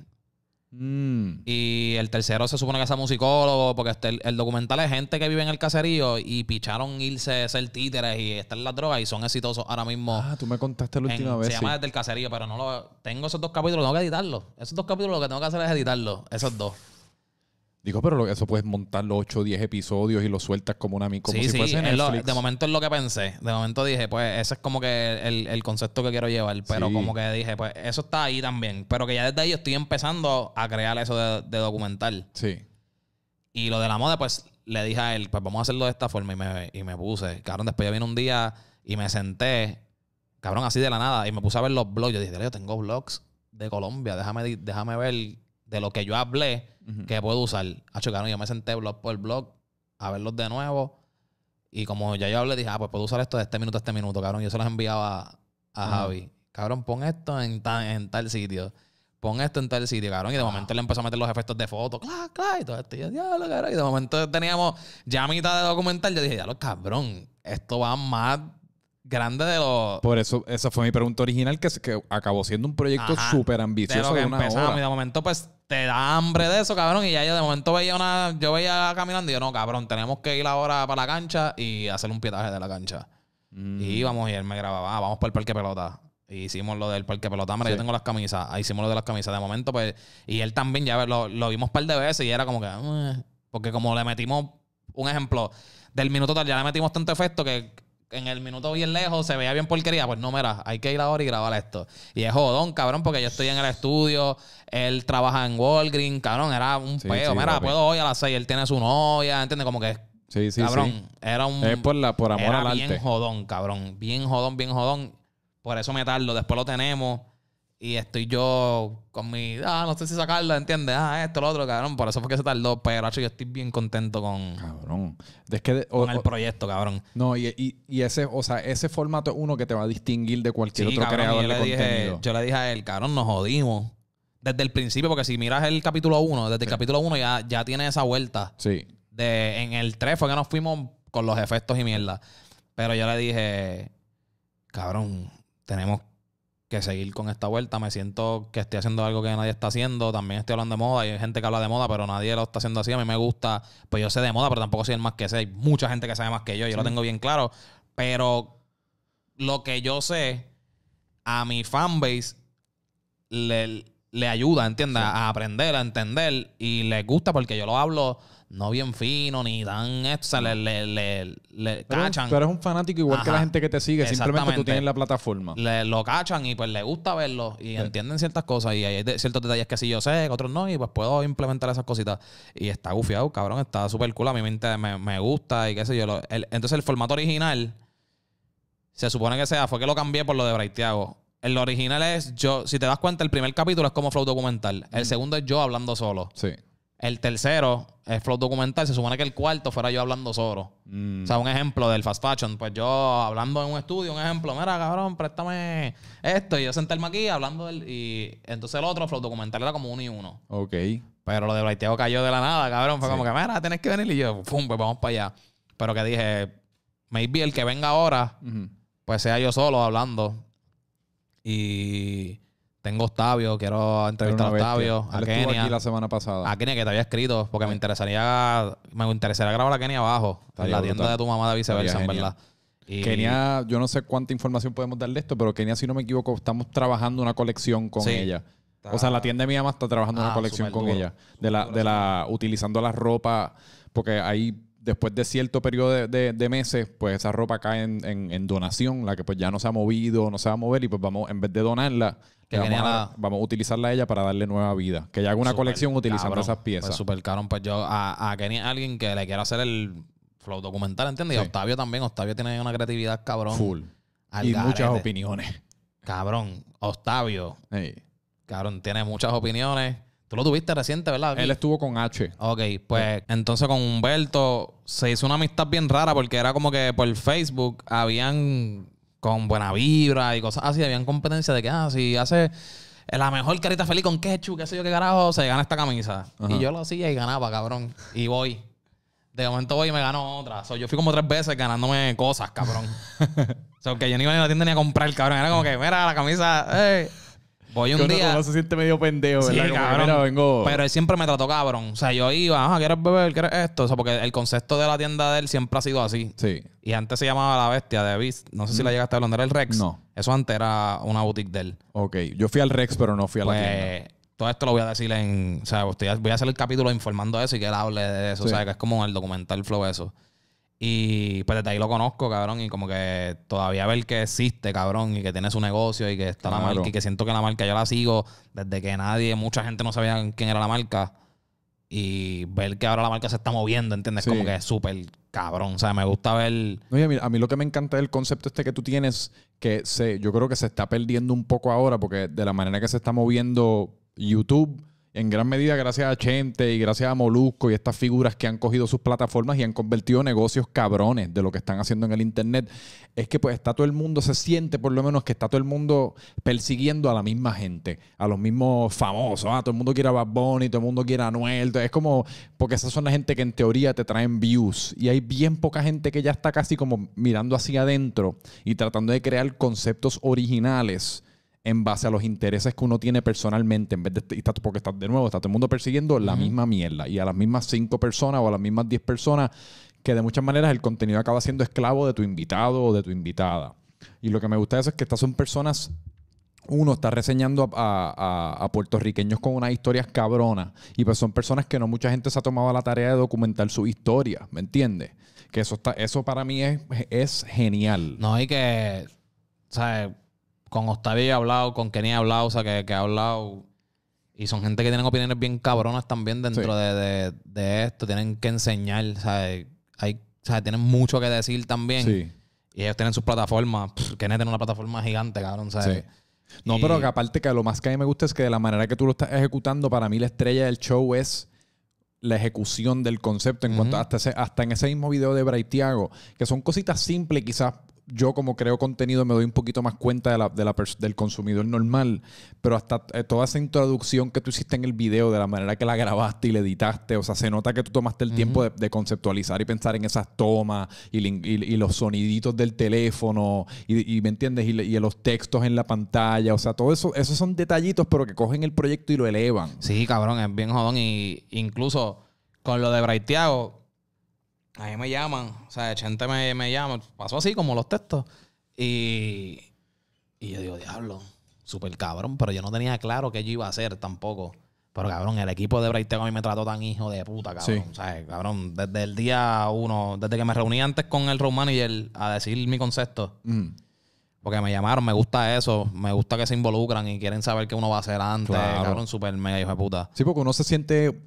Mm. Y el tercero se supone que es musicólogo, porque este- el, el documental es gente que vive en el caserío y picharon irse a ser títeres y estar en las drogas y son exitosos ahora mismo. Ah, tú me contaste la en- última vez. se llama sí. desde el caserío, pero no lo. Tengo esos dos capítulos, tengo que editarlos. Esos dos capítulos lo que tengo que hacer es editarlos. Esos dos. Digo, pero eso puedes montar los 8 o 10 episodios y lo sueltas como una como sí, si sí. fuese lo- Netflix. de momento es lo que pensé. De momento dije, pues ese es como que el, el concepto que quiero llevar. Pero Sí. como que dije, pues eso está ahí también. Pero que ya desde ahí yo estoy empezando a crear eso de, de documental. Sí. Y lo de la moda, pues le dije a él, pues vamos a hacerlo de esta forma. Y me, y me puse. Cabrón, después yo vine un día y me senté, cabrón, así de la nada. Y me puse a ver los blogs. Yo dije, yo tengo blogs de Colombia. Déjame, déjame ver de lo que yo hablé que puedo usar. Hacho, yo me senté blog por blog a verlos de nuevo. Y como ya yo hablé, dije, ah, pues puedo usar esto de este minuto a este minuto, cabrón. Yo se los enviaba a. Javi. Cabrón, pon esto en, en tal sitio. Pon esto en tal sitio, cabrón. Y de momento él empezó a meter los efectos de foto. Claro, claro. Y todo esto. Y yo, diablo, cabrón. Y de momento teníamos ya mitad de documental. Yo dije, diablo, cabrón. Esto va más grande de lo, Por eso, esa fue mi pregunta original, que, que acabó siendo un proyecto súper de ambicioso lo que de una empezamos. Y de momento, pues, te da hambre de eso, cabrón. Y ya yo de momento veía una... Yo veía caminando y yo, no, cabrón, tenemos que ir ahora para la cancha y hacer un pietaje de la cancha. Mm. Y íbamos y él me grababa, ah, vamos para el parque pelota. Y hicimos lo del parque pelota. Mira, Sí. yo tengo las camisas. Ahí hicimos lo de las camisas. De momento, pues... Y él también, ya lo, lo vimos un par de veces y era como que... "Eh". porque como le metimos... Un ejemplo, del minuto tal, ya le metimos tanto efecto que en el minuto bien lejos se veía bien porquería. Pues no, mira, hay que ir ahora y grabar esto. Y es jodón, cabrón, porque yo estoy en el estudio, él trabaja en Walgreens, cabrón, era un Sí, peo. sí, mira, papi. puedo hoy a las seis, él tiene su novia, ¿entiendes? Como que, Sí, sí, cabrón, era un... Es por, la, por amor era al bien arte. jodón, cabrón. Bien jodón, bien jodón. Por eso me tardo. Después lo tenemos. Y estoy yo con mi... Ah, no sé si sacarlo, ¿entiendes? Ah, esto, lo otro, cabrón. Por eso fue que se tardó. Pero, hacho, yo estoy bien contento con, Cabrón. Es que de- o- con el proyecto, cabrón. no, y, y- y ese, o sea, ese formato es uno que te va a distinguir de cualquier Sí, otro cabrón, creador yo de le, dije, contenido. yo le dije a él, cabrón, nos jodimos. Desde el principio, porque si miras el capítulo 1, desde el capítulo 1 ya, ya tiene esa vuelta. Sí. de en el 3 fue que nos fuimos con los efectos y mierda. Pero yo le dije, cabrón, tenemos que seguir con esta vuelta. Me siento que estoy haciendo algo que nadie está haciendo. También estoy hablando de moda. y Hay gente que habla de moda, pero nadie lo está haciendo así. A mí me gusta. Pues yo sé de moda, pero tampoco soy el más que sé. Hay mucha gente que sabe más que yo. Yo lo tengo bien claro. Pero lo que yo sé, a mi fanbase le, le ayuda, ¿entiendes? A aprender, a entender. Y le gusta porque yo lo hablo no bien fino, ni tan esto. O sea, le, le, le, le Pero, cachan. pero eres un fanático igual que la gente que te sigue. Simplemente tú tienes la plataforma. le, lo cachan y pues le gusta verlo y entienden ciertas cosas y hay de- ciertos detalles que sí yo sé, que otros no, y pues puedo implementar esas cositas. Y está gufiado, cabrón, está súper cool, a mí me, me, gusta y qué sé yo. Lo- el- entonces el formato original se supone que sea, fue que lo cambié por lo de Braithiago. El original es yo, si te das cuenta, el primer capítulo es como flow documental. El segundo es yo hablando solo. Sí. El tercero es flow documental. Se supone que el cuarto fuera yo hablando solo. Mm. O sea, un ejemplo del fast fashion. Pues yo hablando en un estudio, un ejemplo, mira, cabrón, préstame esto. Y yo sentarme aquí hablando del. Y entonces el otro, flow documental, era como uno y uno. Ok. Pero lo de Braiteo cayó de la nada, cabrón. Fue como que, mira, tienes que venir. Y yo, pum, pues vamos para allá. Pero que dije, maybe el que venga ahora, pues sea yo solo hablando. Y tengo a Octavio, quiero entrevistar a Octavio, a Él estuvo Kenia. aquí la semana pasada. A Kenia que te había escrito, porque me interesaría me interesaría grabar a Kenia abajo, en la tienda brutal. de tu mamá de viceversa, en Estaría verdad. Y- Kenia, yo no sé cuánta información podemos dar de esto, pero Kenia, si no me equivoco, estamos trabajando una colección con Sí. ella. O sea, la tienda de mi mamá está trabajando una Ah, colección súper con duro. ella. De la, de la, utilizando la ropa, porque ahí, después de cierto periodo de, de- de meses, pues esa ropa cae en, en- en donación, la que pues ya no se ha movido, no se va a mover, y pues vamos, en vez de donarla, vamos, a, la- vamos a utilizarla a ella para darle nueva vida. Que ella haga una colección utilizando cabrón. esas piezas. Pues súper cabrón. Pues yo a, a Kenia alguien que le quiera hacer el flow documental, ¿entiendes? Y a Sí. Octavio también. Octavio tiene una creatividad cabrón. Full. al Y muchas opiniones. Cabrón. Octavio, cabrón, tiene muchas opiniones. Tú lo tuviste reciente, ¿verdad? Él estuvo con H. Ok, pues entonces con Humberto se hizo una amistad bien rara porque era como que por Facebook habían con buena vibra y cosas así, habían competencia de que, ah, si hace la mejor carita feliz con ketchup, qué sé yo qué carajo, se gana esta camisa. Ajá. Y yo lo hacía y ganaba, cabrón. Y voy. De momento voy y me gano otra. So, yo fui como tres veces ganándome cosas, cabrón. o sea, que yo ni iba ni a la tienda ni a comprar, cabrón. Era como que, mira, la camisa, eh. Voy un Que uno- día. uno se siente medio pendejo, Sí, ¿verdad? Como que, cabrón. mira, vengo... Pero él siempre me trató cabrón. O sea, yo iba, ah, ¿quieres beber? ¿Quieres esto? O sea, porque el concepto de la tienda de él siempre ha sido así. Sí. Y antes se llamaba La Bestia de Beast. No sé si la llegaste a hablar. ¿No era el Rex? No. Eso antes era una boutique de él. Ok. Yo fui al Rex, pero no fui a la tienda. Pues todo esto lo voy a decir en... O sea, voy a hacer el capítulo informando de eso y que él hable de eso. Sí. O sea, que es como el documental flow eso. Y pues desde ahí lo conozco, cabrón. Y como que todavía ver que existe, cabrón. Y que tiene su negocio y que está la marca. Y que siento que la marca yo la sigo desde que nadie, mucha gente no sabía quién era la marca. Y ver que ahora la marca se está moviendo, ¿entiendes? Sí. Como que es súper cabrón. O sea, me gusta ver... No, y a, mí, a mí lo que me encanta del concepto este que tú tienes, que se, yo creo que se está perdiendo un poco ahora, porque de la manera que se está moviendo YouTube, en gran medida gracias a Chente y gracias a Molusco y estas figuras que han cogido sus plataformas y han convertido negocios cabrones de lo que están haciendo en el Internet, es que pues está todo el mundo, se siente por lo menos que está todo el mundo persiguiendo a la misma gente, a los mismos famosos, ah, todo el mundo quiere a Bad Bunny, todo el mundo quiere a Anuel, es como, porque esas son la gente que en teoría te traen views. Y hay bien poca gente que ya está casi como mirando hacia adentro y tratando de crear conceptos originales en base a los intereses que uno tiene personalmente, en vez de, está- porque está de nuevo, está todo el mundo persiguiendo la misma mierda y a las mismas cinco personas o a las mismas diez personas que de muchas maneras el contenido acaba siendo esclavo de tu invitado o de tu invitada. Y lo que me gusta de eso es que estas son personas uno está reseñando a, a- a puertorriqueños con unas historias cabronas y pues son personas que no mucha gente se ha tomado la tarea de documentar su historia, ¿me entiendes? Que eso está, eso para mí es, es genial. No, y que, sea, con Octavio he hablado, con Kenny he hablado, o sea, que, que he hablado. Y son gente que tienen opiniones bien cabronas también dentro Sí. de, de- de esto. Tienen que enseñar, o sea, hay, o sea, tienen mucho que decir también. Sí. Y ellos tienen sus plataformas. Pff, Kenny tiene una plataforma gigante, cabrón, ¿sabes? Sí. No, Y- pero que aparte que lo más que a mí me gusta es que de la manera que tú lo estás ejecutando, para mí la estrella del show es la ejecución del concepto en cuanto hasta, ese- hasta en ese mismo video de Braithiago, que son cositas simples, quizás yo como creo contenido me doy un poquito más cuenta de la, de la del consumidor normal, pero hasta eh, toda esa introducción que tú hiciste en el video, de la manera que la grabaste y la editaste, o sea, se nota que tú tomaste el tiempo de, de conceptualizar y pensar en esas tomas y, lin- y- y los soniditos del teléfono y, y, ¿me entiendes? Y los textos en la pantalla, o sea, todo eso, esos son detallitos, pero que cogen el proyecto y lo elevan. Sí, cabrón, es bien jodón. Y incluso con lo de Braithiago, a mí me llaman, o sea, gente me, me llama, pasó así como los textos. Y, y yo digo, diablo. súper cabrón, pero yo no tenía claro qué yo iba a hacer tampoco. Pero cabrón, el equipo de Braitego a mí me trató tan hijo de puta, cabrón. Sí. O sea, cabrón, desde el día uno, desde que me reuní antes con el road manager a decir mi concepto, Mm. porque me llamaron, me gusta eso, me gusta que se involucran y quieren saber qué uno va a hacer antes, Claro. cabrón, súper mega hijo de puta. Sí, porque uno se siente.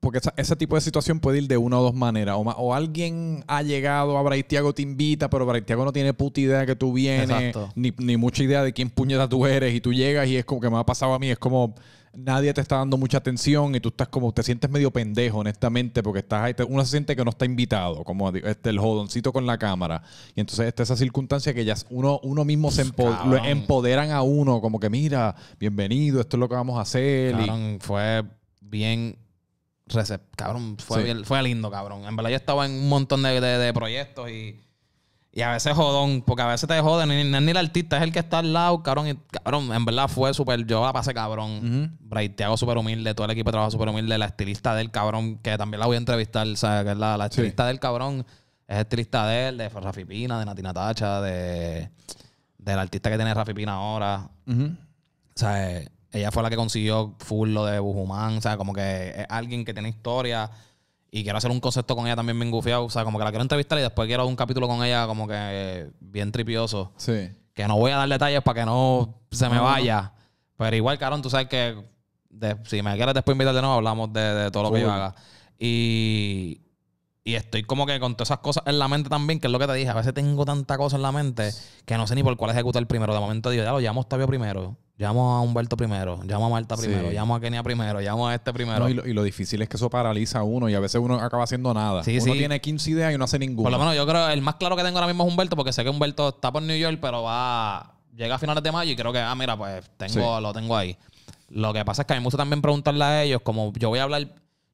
Porque esa- ese tipo de situación puede ir de una o dos maneras. O, o alguien ha llegado a Braithiago, te invita, pero Braithiago no tiene puta idea que tú vienes, ni, ni mucha idea de quién puñeta tú eres. Y tú llegas y es como que me ha pasado a mí, es como nadie te está dando mucha atención y tú estás como, te sientes medio pendejo, honestamente, porque estás ahí, uno se siente que no está invitado, como este, el jodoncito con la cámara. Y entonces está esa circunstancia que ya uno, uno mismo se lo cabrón. empoderan a uno, como que mira, bienvenido, esto es lo que vamos a hacer. y- fue bien. Recep- Cabrón, fue, Sí. bien- fue lindo, cabrón. En verdad, yo estaba en un montón de, de- de proyectos y, y a veces jodón, porque a veces te joden, ni, ni, ni el artista es el que está al lado, cabrón. Y, cabrón, en verdad fue súper. Yo la pasé, cabrón. Braithiago súper humilde, todo el equipo de trabajo súper humilde, la estilista del cabrón, que también la voy a entrevistar, o sea, que es la, la Sí. estilista del cabrón, es estilista de él, de Rafi Pina, de Natina Tacha, de del artista que tiene Rafi Pina ahora. Ujú. O sea, eh, ella fue la que consiguió full lo de Bujumán. O sea, como que es alguien que tiene historia. Y quiero hacer un concepto con ella también bien gufiado. O sea, como que la quiero entrevistar y después quiero un capítulo con ella como que bien tripioso. Sí. Que no voy a dar detalles para que no se me vaya. Pero igual, Carón, tú sabes que de- si me quieres después invitar de nuevo, hablamos de, de todo lo que yo haga. Y, y estoy como que con todas esas cosas en la mente también, que es lo que te dije. A veces tengo tanta cosa en la mente que no sé ni por cuál ejecutar primero. De momento digo, ya lo llamo a Octavio primero, llamo a Humberto primero, llamo a Marta Sí. primero, llamo a Kenia primero, llamo a este primero. No, y, lo, y lo difícil es que eso paraliza a uno y a veces uno acaba haciendo nada. Sí, uno sí. tiene 15 ideas y no hace ninguna. Por lo menos yo creo, el más claro que tengo ahora mismo es Humberto, porque sé que Humberto está por New York, pero va, llega a finales de mayo y creo que, ah, mira, pues tengo, Sí. lo tengo ahí. Lo que pasa es que a mí me gusta también preguntarle a ellos, como yo voy a hablar,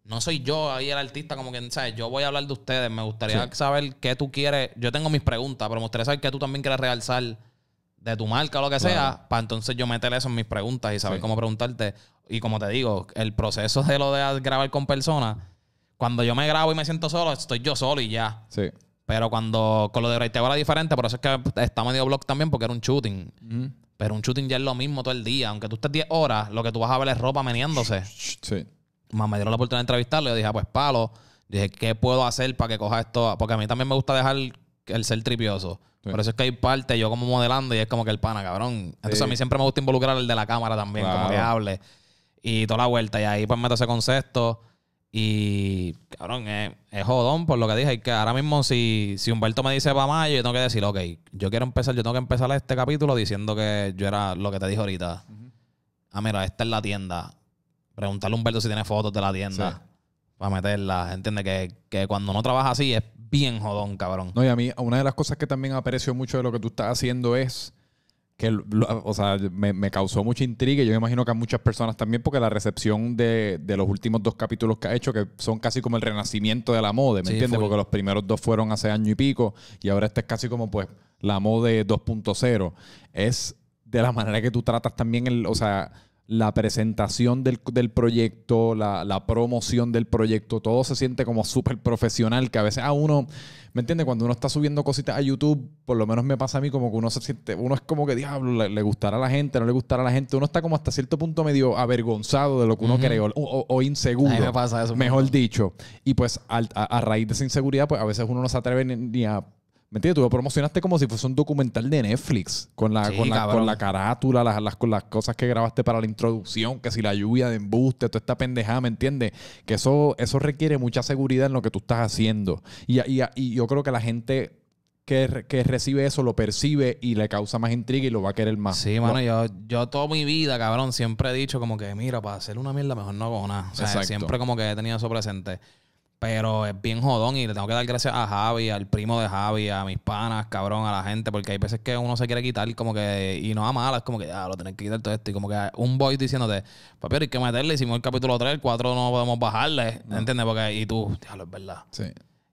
no soy yo ahí el artista, como que, ¿sabes? Yo voy a hablar de ustedes, me gustaría Sí. saber qué tú quieres, yo tengo mis preguntas, pero me gustaría saber qué tú también quieres realzar de tu marca o lo que Claro. sea, para entonces yo meter eso en mis preguntas y saber Sí. cómo preguntarte. Y como te digo, el proceso de lo de grabar con personas, cuando yo me grabo y me siento solo, estoy yo solo y ya. Sí. Pero cuando con lo de Braitego era diferente, por eso es que está medio blog también, porque era un shooting. Pero un shooting ya es lo mismo todo el día. Aunque tú estés 10 horas, lo que tú vas a ver es ropa meneándose. Sí. Más me dieron la oportunidad de entrevistarlo. Yo dije, ah, pues palo. Dije, ¿qué puedo hacer para que coja esto? Porque a mí también me gusta dejar el ser tripioso. Sí. Por eso es que hay parte yo como modelando y es como que el pana, cabrón. Entonces Sí. a mí siempre me gusta involucrar el de la cámara también, como que hable. Y toda la vuelta. Y ahí pues meto ese concepto. Y, cabrón, es, es jodón por lo que dije. Y que ahora mismo, si, si Humberto me dice para mayo, yo tengo que decir, ok, yo quiero empezar, yo tengo que empezar este capítulo diciendo que yo era lo que te dije ahorita. Ah, mira, esta es la tienda. Preguntarle a Humberto si tiene fotos de la tienda. Sí. Para meterla. Entiende que, que cuando uno trabaja así es bien jodón, cabrón. No, y a mí, una de las cosas que también aprecio mucho de lo que tú estás haciendo es que, o sea, me, me causó mucha intriga y yo me imagino que a muchas personas también, porque la recepción de, de los últimos dos capítulos que ha hecho, que son casi como el renacimiento de la moda, ¿me Sí, entiendes? Porque los primeros dos fueron hace año y pico y ahora este es casi como, pues, la moda 2.0. Es de la manera que tú tratas también, el, o sea, la presentación del, del proyecto, la, la promoción del proyecto, todo se siente como súper profesional, que a veces a uno, ¿me entiendes? Cuando uno está subiendo cositas a YouTube, por lo menos me pasa a mí como que uno se siente, uno es como que, diablo, le, le gustará a la gente, no le gustará a la gente, uno está como hasta cierto punto medio avergonzado de lo que uno cree o, o- o inseguro. A me pasa eso Mejor dicho. Y pues al- a, a raíz de esa inseguridad, pues a veces uno no se atreve ni a... ¿Me entiendes? Tú lo promocionaste como si fuese un documental de Netflix, con la, Sí, con la, con la carátula, las, las, con las cosas que grabaste para la introducción, que si la lluvia de embuste, toda esta pendejada, ¿me entiendes? Que eso, eso requiere mucha seguridad en lo que tú estás haciendo. Y, y, y yo creo que la gente que, que recibe eso lo percibe y le causa más intriga y lo va a querer más. Sí, mano, yo, yo toda mi vida, cabrón, siempre he dicho como que, mira, para hacer una mierda mejor no hago nada. O sea, Exacto. siempre como que he tenido eso presente. Pero es bien jodón y le tengo que dar gracias a Javi, al primo de Javi, a mis panas, cabrón, a la gente, porque hay veces que uno se quiere quitar como que, y no a malas, como que ya lo tenés que quitar todo esto. Y como que un voice diciéndote, papi, hay que meterle, hicimos el capítulo 3, el 4 no podemos bajarle, ¿entiendes? Porque, y tú, diablo, es verdad Sí.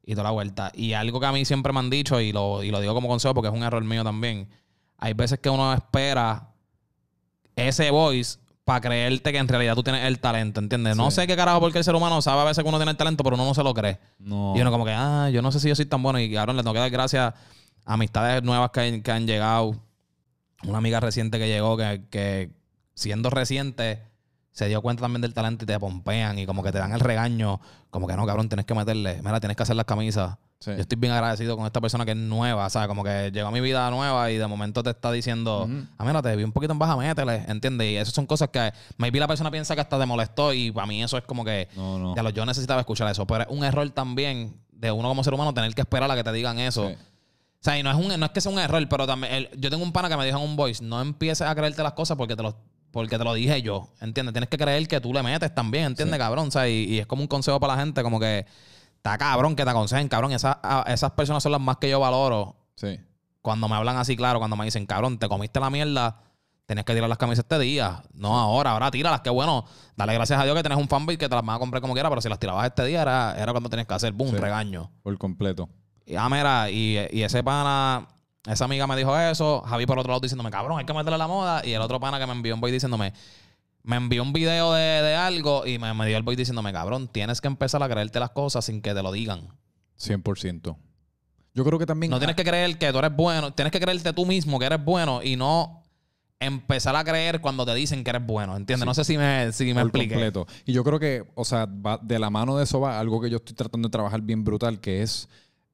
y toda la vuelta. Y algo que a mí siempre me han dicho, y lo, y lo digo como consejo porque es un error mío también, hay veces que uno espera ese voice para creerte que en realidad tú tienes el talento, ¿entiendes? No sé qué carajo porque el ser humano sabe a veces que uno tiene el talento, pero uno no se lo cree. No. Y uno como que, ah, yo no sé si yo soy tan bueno. Y ahora le tengo que dar gracias a amistades nuevas que, han- que han llegado. una amiga reciente que llegó que, que siendo reciente se dio cuenta también del talento y te pompean y como que te dan el regaño, como que no, cabrón, tienes que meterle, mira, tienes que hacer las camisas. Sí. Yo estoy bien agradecido con esta persona que es nueva, ¿sabes? Como que llegó a mi vida nueva y de momento te está diciendo, ah, mira, te vi un poquito en baja, métele, ¿entiendes? Y esas son cosas que maybe la persona piensa que hasta te molestó y para mí eso es como que, No, no. ya lo, yo necesitaba escuchar eso, pero es un error también de uno como ser humano tener que esperar a que te digan eso. Sí. O sea, y no es, un, no es que sea un error, pero también. el- yo tengo un pana que me dijo en un voice: no empieces a creerte las cosas porque te lo, porque te lo dije yo. ¿Entiendes? Tienes que creer que tú le metes también, ¿entiendes, cabrón? O sea, y, y es como un consejo para la gente, como que está cabrón que te aconsejen, cabrón. Esas, esas personas son las más que yo valoro. Sí. Cuando me hablan así, claro, cuando me dicen, cabrón, te comiste la mierda, tienes que tirar las camisas este día. No ahora, ahora tíralas, qué bueno. Dale gracias a Dios que tienes un fanbase que te las vas a comprar como quiera, pero si las tirabas este día era, era cuando tenías que hacer, boom, Sí. regaño. Por completo. Y, ah, mira, y, y ese pana, esa amiga me dijo eso, Javi por otro lado diciéndome, cabrón, hay que meterle la moda. Y el otro pana que me envió un boy diciéndome, me envió un video de, de algo y me, me dio el boy diciéndome, cabrón, tienes que empezar a creerte las cosas sin que te lo digan. 100%. Yo creo que también... No tienes que creer que tú eres bueno, tienes que creerte tú mismo que eres bueno y no empezar a creer cuando te dicen que eres bueno, ¿entiendes? No sé si me, si me expliqué. completo. Y yo creo que, o sea, va- de la mano de eso va algo que yo estoy tratando de trabajar bien brutal, que es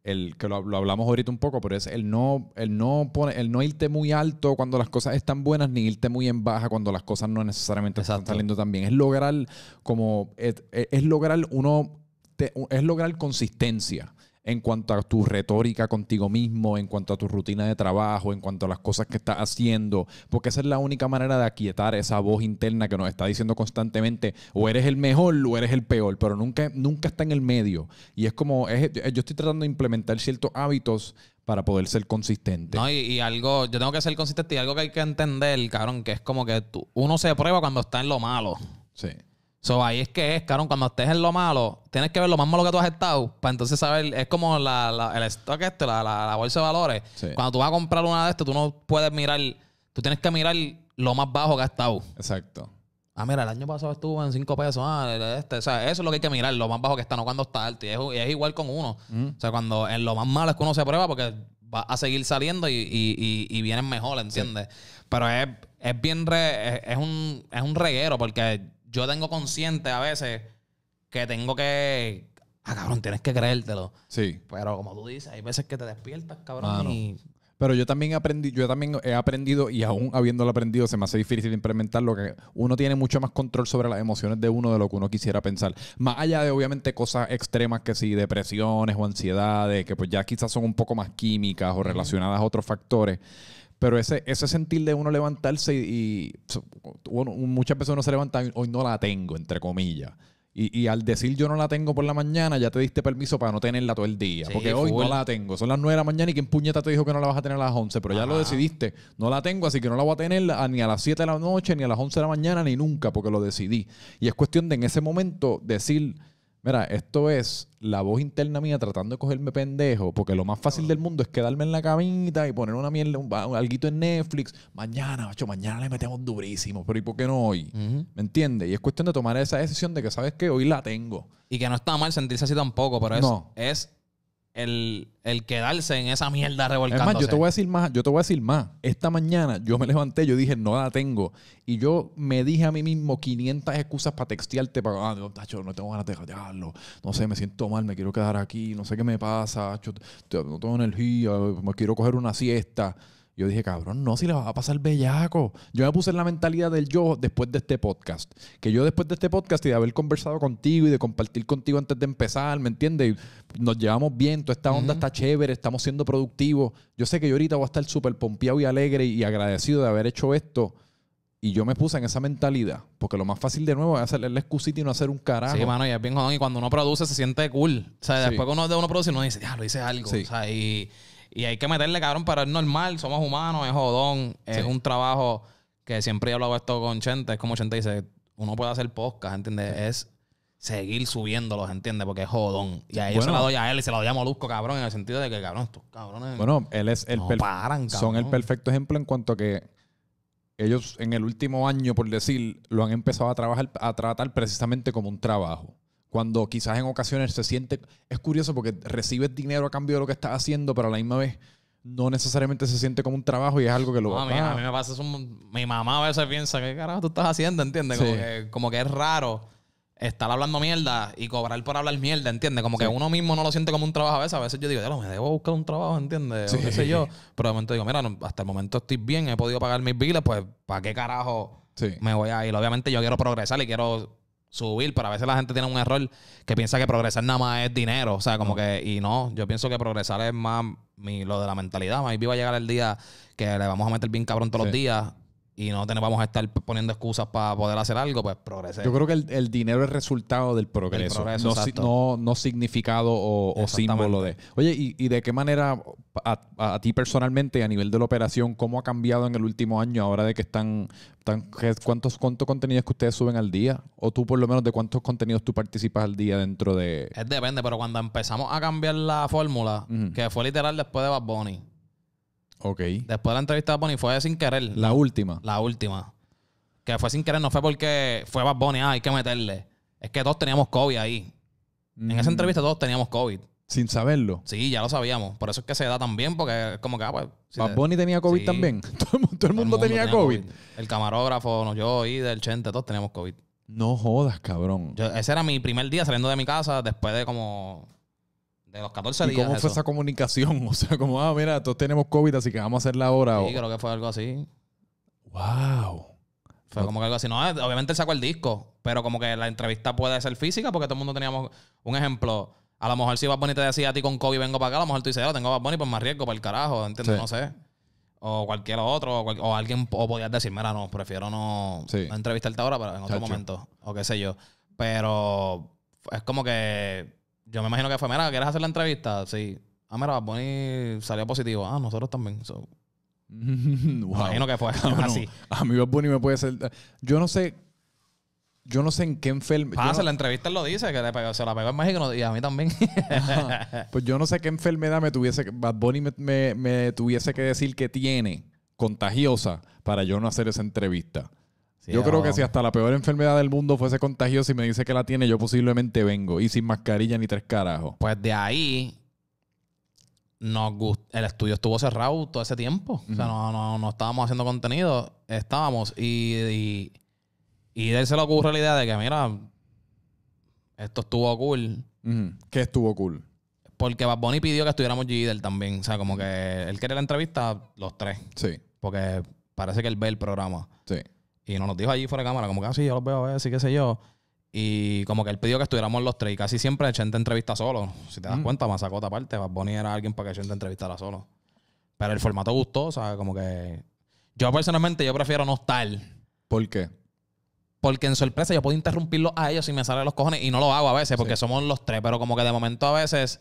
el que lo, lo hablamos ahorita un poco, pero es el no, el no pone, el no irte muy alto cuando las cosas están buenas, ni irte muy en baja cuando las cosas no necesariamente están saliendo tan bien. Es lograr como es, es lograr uno te- es lograr consistencia en cuanto a tu retórica contigo mismo, en cuanto a tu rutina de trabajo, en cuanto a las cosas que estás haciendo, porque esa es la única manera de aquietar esa voz interna que nos está diciendo constantemente, o eres el mejor o eres el peor, pero nunca, nunca está en el medio. Y es como, es- yo estoy tratando de implementar ciertos hábitos para poder ser consistente. No, y, y algo, yo tengo que ser consistente y algo que hay que entender, cabrón, que es como que tú- uno se prueba cuando está en lo malo. Sí. So, ahí es que es, cabrón, cuando estés en lo malo, tienes que ver lo más malo que tú has estado para entonces saber, es como la, la- el stock este, la, la- la bolsa de valores. Sí. Cuando tú vas a comprar una de estas, tú no puedes mirar, tú tienes que mirar lo más bajo que ha estado. Exacto. Ah, mira, el año pasado estuvo en 5 pesos. Ah, este. O sea, eso es lo que hay que mirar, lo más bajo que está, no cuando está alto. Y es, y es igual con uno. O sea, cuando en lo más malo es que uno se prueba porque va a seguir saliendo y, y, y, vienen mejor, ¿entiendes? Pero es, es bien re- es, es un, es un reguero porque yo tengo consciente a veces que tengo que. Ah, cabrón, tienes que creértelo. Sí. Pero como tú dices, hay veces que te despiertas, cabrón, Mano. y. Pero yo también aprendí, yo también he aprendido y aún habiéndolo aprendido se me hace difícil implementarlo que uno tiene mucho más control sobre las emociones de uno de lo que uno quisiera pensar. Más allá de obviamente cosas extremas que sí, depresiones o ansiedades, que pues ya quizás son un poco más químicas o relacionadas a otros factores. Pero ese, ese sentir de uno levantarse y, uno- muchas veces uno se levanta y hoy no la tengo, entre comillas. Y, y al decir yo no la tengo por la mañana, ya te diste permiso para no tenerla todo el día. Sí, porque hoy full. no la tengo. Son las 9 de la mañana y quién puñeta te dijo que no la vas a tener a las 11. Pero ya lo decidiste. No la tengo, así que no la voy a tener a- ni a las 7 de la noche, ni a las 11 de la mañana, ni nunca, porque lo decidí. Y es cuestión de en ese momento decir, mira, esto es la voz interna mía tratando de cogerme pendejo, porque lo más fácil del mundo es quedarme en la camita y poner una mierda, un, alguito en Netflix. Mañana, macho, mañana le metemos durísimo, pero ¿y por qué no hoy? ¿Me entiendes? Y es cuestión de tomar esa decisión de que, ¿sabes qué? Hoy la tengo. Y que no está mal sentirse así tampoco, pero es, No. es el, el quedarse en esa mierda Es revolcándose. más, yo te voy a decir más, yo te voy a decir más. Esta mañana yo me levanté, yo dije, no la tengo. Y yo me dije a mí mismo 500 excusas para textearte, para, ah, no, tacho, no tengo ganas de dejarlo. No sé, me siento mal, me quiero quedar aquí, no sé qué me pasa, tacho, no tengo energía, me quiero coger una siesta. Yo dije, cabrón, no, si le va a pasar bellaco. Yo me puse en la mentalidad del yo después de este podcast. Que yo después de este podcast y de haber conversado contigo y de compartir contigo antes de empezar, ¿me entiendes? Nos llevamos bien, toda esta onda está chévere, estamos siendo productivos. Yo sé que yo ahorita voy a estar súper pompeado y alegre y agradecido de haber hecho esto. Y yo me puse en esa mentalidad. Porque lo más fácil de nuevo es hacerle la excusita y no hacer un carajo. Sí, mano, y es bien jodón. Y cuando uno produce se siente cool. O sea, Sí. después que uno uno produce, uno dice, ya, lo hice algo. Sí. O sea, y, y hay que meterle, cabrón, pero es normal. Somos humanos, es jodón. Es Sí. un trabajo que siempre he hablado esto con Chente. Es como Chente dice, uno puede hacer podcast, ¿entiendes? Es seguir subiéndolos, ¿entiendes? Porque es jodón. Y a ellos Bueno. se la doy a él y se la doy a Molusco, cabrón, en el sentido de que, cabrón, estos cabrones Bueno, él es el no paran, cabrón. son el perfecto ejemplo en cuanto a que ellos en el último año, por decir, lo han empezado a trabajar, a tratar precisamente como un trabajo. Cuando quizás en ocasiones se siente, es curioso porque recibes dinero a cambio de lo que estás haciendo, pero a la misma vez no necesariamente se siente como un trabajo y es algo que lo No, a, mí, a mí me pasa eso. Mi mamá a veces piensa, ¿qué carajo tú estás haciendo? ¿Entiendes? Como, que, como que es raro estar hablando mierda y cobrar por hablar mierda, ¿entiendes? Como que uno mismo no lo siente como un trabajo a veces. A veces yo digo, "Diablo, me debo buscar un trabajo, ¿entiendes? O Sí. qué sé yo. Pero de momento digo, mira, no, hasta el momento estoy bien, he podido pagar mis biles, pues ¿para qué carajo Sí. me voy a ir? Obviamente yo quiero progresar y quiero subir, pero a veces la gente tiene un error que piensa que progresar nada más es dinero. O sea, como que, y no, yo pienso que progresar es más mi, lo de la mentalidad. Más va a llegar el día que le vamos a meter bien cabrón todos los Sí. días y no tenemos, vamos a estar poniendo excusas para poder hacer algo, pues progresar. Yo creo que el, el dinero es resultado del progreso, progreso, no, no, no significado o, símbolo de. Oye, ¿y, y de qué manera a, ti personalmente, a nivel de la operación, cómo ha cambiado en el último año ahora de que están, están cuántos, cuántos contenidos que ustedes suben al día? O tú por lo menos de cuántos contenidos tú participas al día dentro de... Es depende, pero cuando empezamos a cambiar la fórmula, que fue literal después de Bad Bunny, Ok. después de la entrevista de Bunny fue sin querer. La última. La última. Que fue sin querer, no fue porque fue Bad Bunny, ah, hay que meterle. Es que todos teníamos COVID ahí. En esa Mm, entrevista todos teníamos COVID. Sin saberlo. Sí, ya lo sabíamos. Por eso es que se da tan bien, porque es como que, ah, pues. si Bad te- Bunny tenía COVID Sí. también. Todo el mundo, todo el mundo tenía, COVID. El camarógrafo, no, yo y del Chente, todos teníamos COVID. No jodas, cabrón. Yo- ese era mi primer día saliendo de mi casa después de como. De los 14 ¿Y días. cómo fue eso. esa comunicación? O sea, como, ah, mira, todos tenemos COVID, así que vamos a hacerla ahora. Sí, creo que fue algo así. Wow. Fue como que algo así. No, eh, obviamente él sacó el disco, pero como que la entrevista puede ser física porque todo el mundo teníamos un ejemplo. A lo mejor si Bad Bunny te decía a ti con COVID vengo para acá, a lo mejor tú dices, "Ah, tengo Bad Bunny, pues más riesgo para el carajo, ¿entiendes? Sí. No sé. O cualquier otro, o, cual- o alguien, o podías decir, mira, no, prefiero no, Sí. no entrevistarte ahora, pero en otro Chacho. momento, o qué sé yo. Pero es como que yo me imagino que fue, mira, ¿quieres hacer la entrevista? Sí. Ah, mira, Bad Bunny salió positivo. Ah, nosotros también. So, Me imagino que fue Cabrón. así. A mí Bad Bunny me puede ser... Yo no sé... Yo no sé en qué enfermedad... Pasa, la entrevista lo dice, que le pegó- se la pegó en México y a mí también. Pues yo no sé qué enfermedad me tuviese... Bad Bunny me, me- me tuviese que decir que tiene contagiosa para yo no hacer esa entrevista. Yo creo que si hasta la peor enfermedad del mundo fuese contagiosa y me dice que la tiene, yo posiblemente vengo. Y sin mascarilla ni tres carajos. Pues de ahí nos el estudio estuvo cerrado todo ese tiempo. O sea, no, no, no estábamos haciendo contenido. Estábamos y, y, y de él se le ocurre la idea de que, mira, esto estuvo cool. Que estuvo cool. Porque Bad Bunny pidió que estuviéramos G también. O sea, como que él quería la entrevista los tres. Sí, Porque parece que él ve el programa. sí. Y nos lo dijo allí fuera de cámara, como que así, yo los veo a ver, sí, qué sé yo. Y como que él pidió que estuviéramos los tres. Y casi siempre Chente entrevista solo. Si te das Mm. cuenta, Masacota aparte. Bad Bunny era alguien para que Chente entrevistara solo. Pero el formato gustó, o sea, como que... Yo personalmente, yo prefiero no estar. ¿Por qué? Porque en sorpresa yo puedo interrumpirlos a ellos si me salen los cojones. Y no lo hago a veces porque Sí. somos los tres. Pero como que de momento a veces...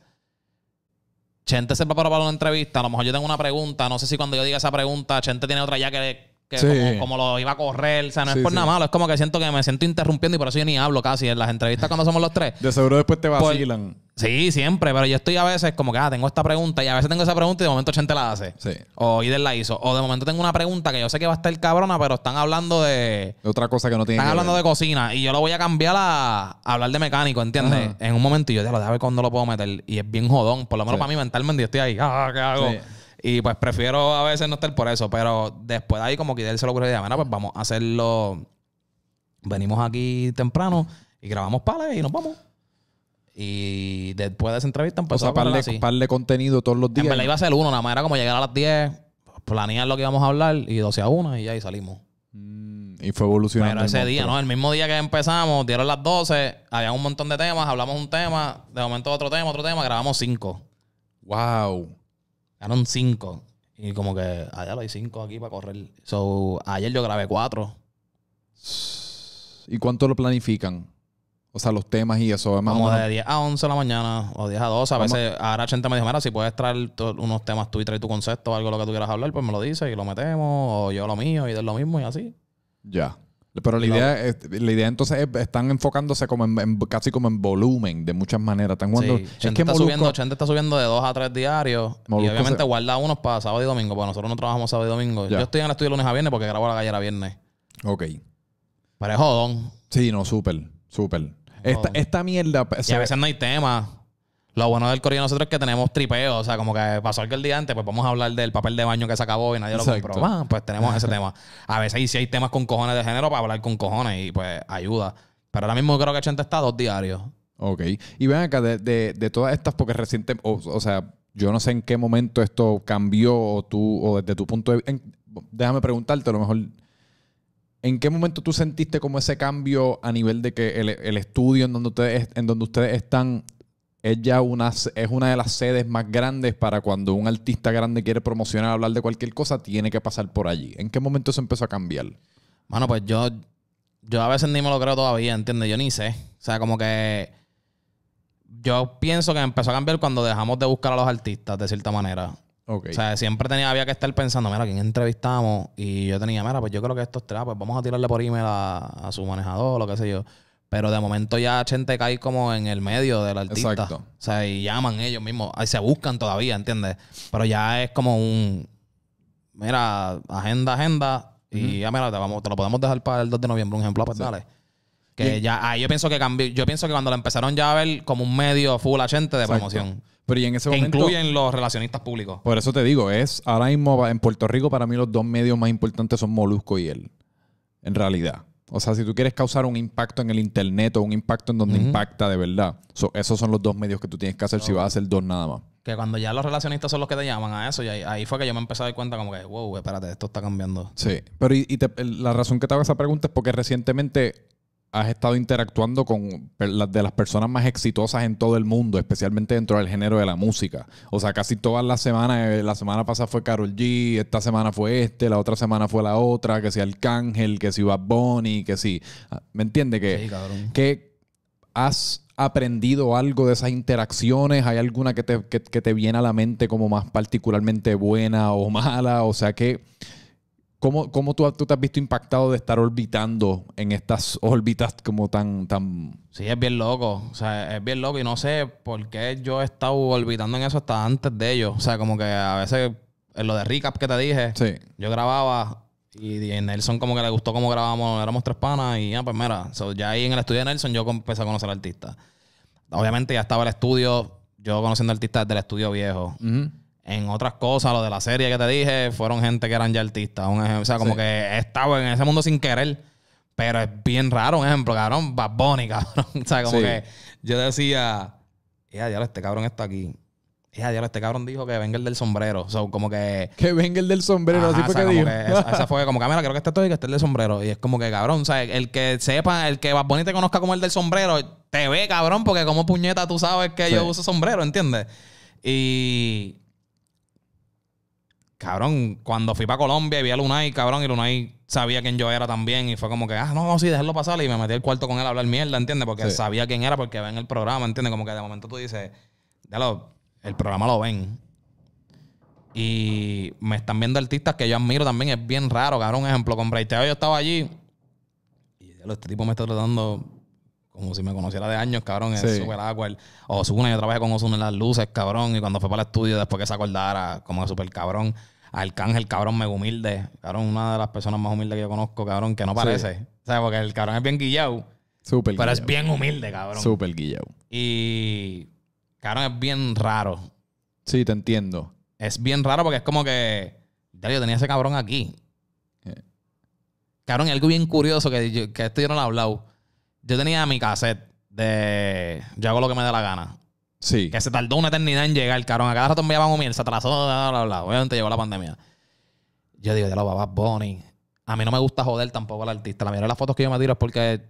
Chente se preparó para una entrevista. A lo mejor yo tengo una pregunta. No sé si cuando yo diga esa pregunta, Chente tiene otra ya que, que Sí. como, como lo iba a correr. O sea, no Sí, es por sí. nada malo. Es como que siento que me siento interrumpiendo y por eso yo ni hablo casi en las entrevistas cuando somos los tres. De seguro después te Por- vacilan. Sí, siempre. Pero yo estoy a veces como que, ah, tengo esta pregunta y a veces tengo esa pregunta y de momento Chente la hace. Sí. O Ider la hizo. O de momento tengo una pregunta que yo sé que va a estar cabrona, pero están hablando de... Otra cosa que no tiene Están que hablando ver. de cocina y yo lo voy a cambiar a, a hablar de mecánico, ¿entiendes? Ajá. En un momento y yo, déjame ver cuándo lo puedo meter. Y es bien jodón, por lo menos para mí mentalmente yo estoy ahí, ah, ¿qué hago? Y pues prefiero a veces no estar por eso, pero después de ahí como que él se lo ocurrió, idea, mira, pues vamos a hacerlo, venimos aquí temprano y grabamos pales y nos vamos. Y después de esa entrevista O empezó sea, a correr par así. de, par de contenido todos los En días. verdad iba a ser uno, nada más era como llegar a las 10, planear lo que íbamos a hablar y 12 a 1 y ya ahí salimos. Mm, y fue evolucionando. Pero ese el día. ¿no? El mismo día que empezamos, dieron las 12, había un montón de temas, hablamos un tema, de momento otro tema, otro tema, grabamos cinco. Wow. Eran cinco. Y como que allá hay cinco aquí para correr. So, ayer yo grabé cuatro. ¿Y cuánto lo planifican? O sea, los temas y eso. es Más Como de 10 a 11 de la mañana o 10 a 12. A veces, ahora Chente me dijo, mira, si puedes traer unos temas tú y traer tu concepto o algo lo que tú quieras hablar, pues me lo dices y lo metemos. O yo lo mío y de lo mismo y así. Ya. Pero la idea, es- la idea entonces es, están enfocándose como en, en- casi como en volumen de muchas maneras. Están jugando. Sí, es que está Molusco- subiendo, Chente está subiendo de dos a tres diarios. Molusco y obviamente se- guarda unos para sábado y domingo, porque nosotros no trabajamos sábado y domingo. Ya. Yo estoy en el estudio lunes a viernes porque grabo la gallera viernes. Ok. Pero es jodón. Sí, no, súper, súper. Esta, esta mierda. Y a veces no hay tema. Lo bueno del corillo de nosotros es que tenemos tripeo. O sea, como que pasó algo el día antes, pues vamos a hablar del papel de baño que se acabó y nadie lo Exacto. compró. Ah, pues tenemos ese tema. A veces sí hay temas con cojones de género para hablar con cojones y pues ayuda. Pero ahora mismo creo que Chente está a dos diarios. Ok. Y ven acá, de, de- de todas estas, porque reciente, o, o sea, yo no sé en qué momento esto cambió o tú, o desde tu punto de vista. Déjame preguntarte, a lo mejor. ¿En qué momento tú sentiste como ese cambio a nivel de que el, el estudio en donde ustedes, en donde ustedes están es ya una, es una de las sedes más grandes para cuando un artista grande quiere promocionar, hablar de cualquier cosa, tiene que pasar por allí? ¿En qué momento eso empezó a cambiar? Mano, pues yo, yo a veces ni me lo creo todavía, ¿entiendes? Yo ni sé. O sea, como que yo pienso que empezó a cambiar cuando dejamos de buscar a los artistas, de cierta manera. O sea, siempre tenía, había que estar pensando, mira, ¿a quién entrevistamos? Y yo tenía, mira, pues yo creo que estos tres, ah, pues vamos a tirarle por email a, a su manejador lo que sé yo. Pero de momento ya Chente cae como en el medio del artista. Exacto. O sea, y llaman ellos mismos. Ahí se buscan todavía, ¿entiendes? Pero ya es como un, mira, agenda, agenda. Y ya, mira, te, vamos, te lo podemos dejar para el 2 de noviembre, un ejemplo, pues dale. Que ya, ahí yo pienso que cambió. Yo pienso que cuando lo empezaron ya a ver como un medio full a Chente de Exacto. promoción. Pero y en ese Que momento. incluyen los relacionistas públicos. Por eso te digo, es ahora mismo en Puerto Rico para mí los dos medios más importantes son Molusco y él. En realidad. O sea, si tú quieres causar un impacto en el internet o un impacto en donde impacta de verdad, so- esos son los dos medios que tú tienes que hacer si vas a hacer dos nada más. Que cuando ya los relacionistas son los que te llaman a eso, y ahí, ahí fue que yo me empecé a dar cuenta como que, wow, espérate, esto está cambiando. Sí. Pero y, y te- el- la razón que te hago esa pregunta es porque recientemente has estado interactuando con de las personas más exitosas en todo el mundo, especialmente dentro del género de la música. O sea, casi todas las semanas, eh, la semana pasada fue Carol G, esta semana fue este, la otra semana fue la otra, que si Arcángel, que si Bad Bunny, que si... ah, ¿Me entiendes? Que, Sí, que has aprendido algo de esas interacciones? ¿Hay alguna que te, que, que te viene a la mente como más particularmente buena o mala? O sea que, ¿cómo, cómo tú, tú te has visto impactado de estar orbitando en estas órbitas como tan... tan Sí, es bien loco. O sea, es bien loco y no sé por qué yo he estado orbitando en eso hasta antes de ellos. O sea, como que a veces, en lo de recap que te dije, sí. yo grababa y a Nelson como que le gustó cómo grabábamos, éramos tres panas y ya, pues mira, so, ya ahí en el estudio de Nelson yo empecé a conocer al artista. Obviamente ya estaba el estudio, yo conociendo artistas del estudio viejo. Ujú. En otras cosas, lo de la serie que te dije, fueron gente que eran ya artistas. Un ejemplo, o sea, como Sí. que he estado en ese mundo sin querer. Pero es bien raro, un ejemplo, cabrón. Bad Bunny, cabrón. O sea, como Sí. que yo decía, ya, ya, este cabrón está aquí. Ya, ya, este cabrón dijo que venga el del sombrero. O sea, como que. Que venga el del sombrero, Ajá, así fue o sea, que dijo. que esa, esa fue como que, mira, creo que este todo y que este es el del sombrero. Y es como que, cabrón, o sea, el que sepa, el que Bad Bunny te conozca como el del sombrero, te ve, cabrón, porque como puñeta tú sabes que Sí. yo uso sombrero, ¿entiendes? Y. Cabrón, cuando fui para Colombia y vi a Lunay, cabrón, y Lunay sabía quién yo era también. Y fue como que, ah, no, no, sí, déjalo pasar. Y me metí al cuarto con él a hablar mierda, ¿entiendes? Porque Sí. sabía quién era, porque ven el programa, ¿entiendes? Como que de momento tú dices, déjalo, el programa lo ven. Y me están viendo artistas que yo admiro también. Es bien raro, cabrón. Ejemplo, con Breiteo yo estaba allí. Y este tipo me está tratando como si me conociera de años, cabrón. Es súper awkward. Osuna, yo trabajé con Osuna en las luces, cabrón. Y cuando fue para el estudio, después que se acordara, como súper cabrón. Arcángel, cabrón, mega humilde. Cabrón, una de las personas más humildes que yo conozco, cabrón, que no parece. O sea, porque el cabrón es bien guillado. Súper Pero es bien humilde, cabrón. Súper guillao. Y. Cabrón, es bien raro. Sí, te entiendo. Es bien raro porque es como que. Ya yo tenía ese cabrón aquí. Eh. Cabrón, y algo bien curioso que, yo- que esto yo no lo he hablado. Yo tenía mi cassette de Yo hago lo que me dé la gana. Sí. Que se tardó una eternidad en llegar, cabrón. A cada rato enviaban un miel, se atrasó, bla, bla, bla. Obviamente llegó la pandemia. Yo digo, ya lo va, Bonnie. A mí no me gusta joder tampoco al artista. La mayoría de las fotos que yo me tiro es porque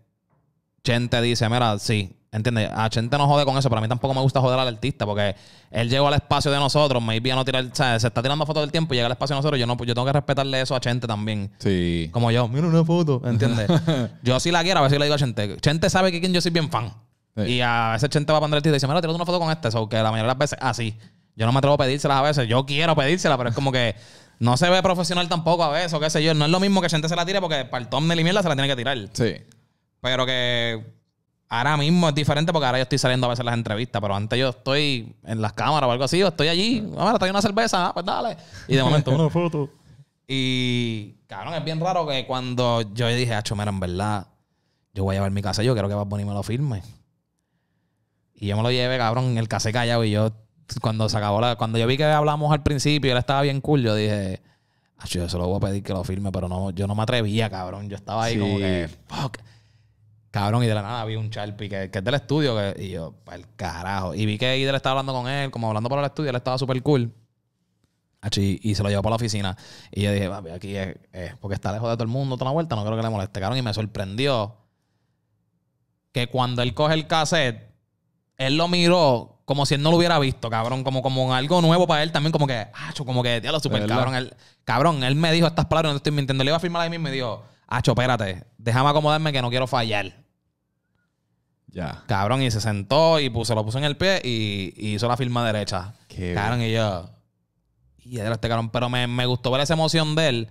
Chente dice, mira, sí, ¿entiendes? A Chente no jode con eso, pero a mí tampoco me gusta joder al artista porque él llegó al espacio de nosotros, maybe a no tirar, o sea, se está tirando fotos del tiempo y llega al espacio de nosotros. Yo no, yo tengo que respetarle eso a Chente también. Sí. Como yo, mira una foto, ¿entiendes? yo sí la quiero, a ver si le digo a Chente. Chente sabe que quien yo soy bien fan. Sí. Y a veces Chente va a poner el tío y dice, mira, tírate una foto con este. So, que la mayoría de las veces, así. Yo no me atrevo a pedírselas a veces. Yo quiero pedírselas, pero es como que no se ve profesional tampoco a veces, o qué sé yo. No es lo mismo que Chente se la tire porque para el thumbnail y mierda se la tiene que tirar. Sí. Pero que ahora mismo es diferente porque ahora yo estoy saliendo a veces las entrevistas, pero antes yo estoy en las cámaras o algo así, o estoy allí, a ver, estoy una cerveza, ah, pues dale. Y de momento una foto. Y, cabrón, es bien raro que cuando yo dije, acho, mira, en verdad, yo voy a llevar mi casa, yo quiero que Bad Bunny me lo firme. Y yo me lo llevé, cabrón, en el casé callado. Y yo, cuando se acabó la... Cuando yo vi que hablamos al principio y él estaba bien cool, yo dije... "Ach, yo se lo voy a pedir que lo firme, pero no, yo no me atrevía, cabrón. Yo estaba ahí Sí. como que... Fuck. Cabrón, y de la nada vi un Sharpie que, que es del estudio. que- y yo, el carajo. Y vi que Idel estaba hablando con él, como hablando por el estudio, él estaba súper cool. Y, y se lo llevó para la oficina. Y yo dije, papi, aquí es, es porque está lejos de todo el mundo, toda la vuelta, no creo que le moleste. Cabrón, y me sorprendió que cuando él coge el cassette, él lo miró como si él no lo hubiera visto, cabrón. Como, como algo nuevo para él también, como que, acho, como que, diablo, super ¿Verdad? cabrón. Él, cabrón, él me dijo estas palabras, no te estoy mintiendo. Le iba a firmar ahí mismo y me dijo, acho, espérate, déjame acomodarme que no quiero fallar. Ya. Cabrón, y se sentó y puso, lo puso en el pie y, y hizo la firma derecha. Qué cabrón, y yo. Y era este cabrón. Pero me, me gustó ver esa emoción de él.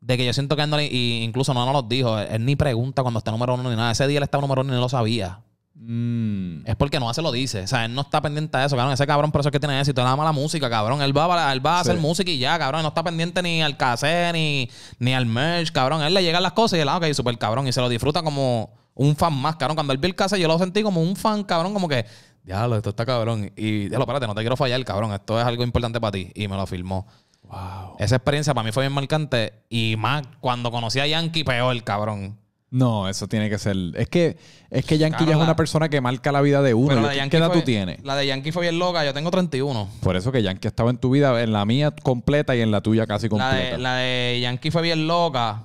De que yo siento que él no le- y incluso no nos lo dijo. Él, él ni pregunta cuando está número uno ni nada. Ese día él estaba número uno y no lo sabía. Mm. Es porque no se lo dice. O sea, él no está pendiente de eso, cabrón. Ese cabrón, por eso es que tiene éxito. Nada más la música, cabrón. Él va, a- él va a hacer Sí. música y ya, cabrón. Él no está pendiente ni al cassette, ni, ni al merch, cabrón. Él le llegan las cosas y él, ah, ok, súper cabrón. Y se lo disfruta como un fan más, cabrón. Cuando él vio el cassette, yo lo sentí como un fan, cabrón. Como que, diablo, esto está cabrón. Y, diablo, espérate, no te quiero fallar, cabrón. Esto es algo importante para ti. Y me lo firmó. Wow. Esa experiencia para mí fue bien marcante. Y más, cuando conocí a Yankee, peor, cabrón. No, eso tiene que ser. Es que, es que Yankee ya es la- una persona que marca la vida de uno. Pero Yo- la de Yankee ¿Qué edad fue- tú tienes? La de Yankee fue bien loca. Yo tengo 31. Por eso que Yankee estaba en tu vida, en la mía completa y en la tuya casi La completa. de, la de Yankee fue bien loca.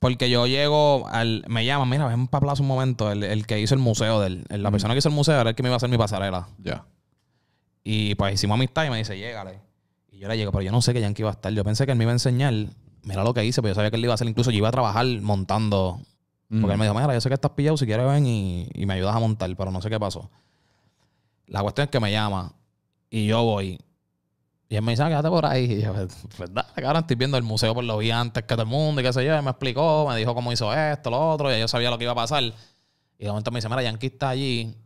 Porque yo llego al. Me llaman, mira, ven para Plaza un momento. El, el que hizo el museo del. el- La persona que hizo el museo era el que me iba a hacer mi pasarela. Ya. Y pues hicimos amistad y me dice, llégale. Y yo le llego, pero yo no sé que Yankee iba a estar. Yo pensé que él me iba a enseñar. Mira lo que hice, pero yo sabía que él iba a hacer. Incluso yo iba a trabajar montando. Porque él me dijo, mira, yo sé que estás pillado, si quieres ven y, y me ayudas a montar, pero no sé qué pasó. La cuestión es que me llama y yo voy. Y él me dice, ah, quédate por ahí. Y yo, pues, dale, cabrón, estoy viendo el museo, por lo vi antes que todo el mundo y qué sé yo. Y me explicó, me dijo cómo hizo esto, lo otro, y yo sabía lo que iba a pasar. Y de momento me dice, mira, Yankee está allí,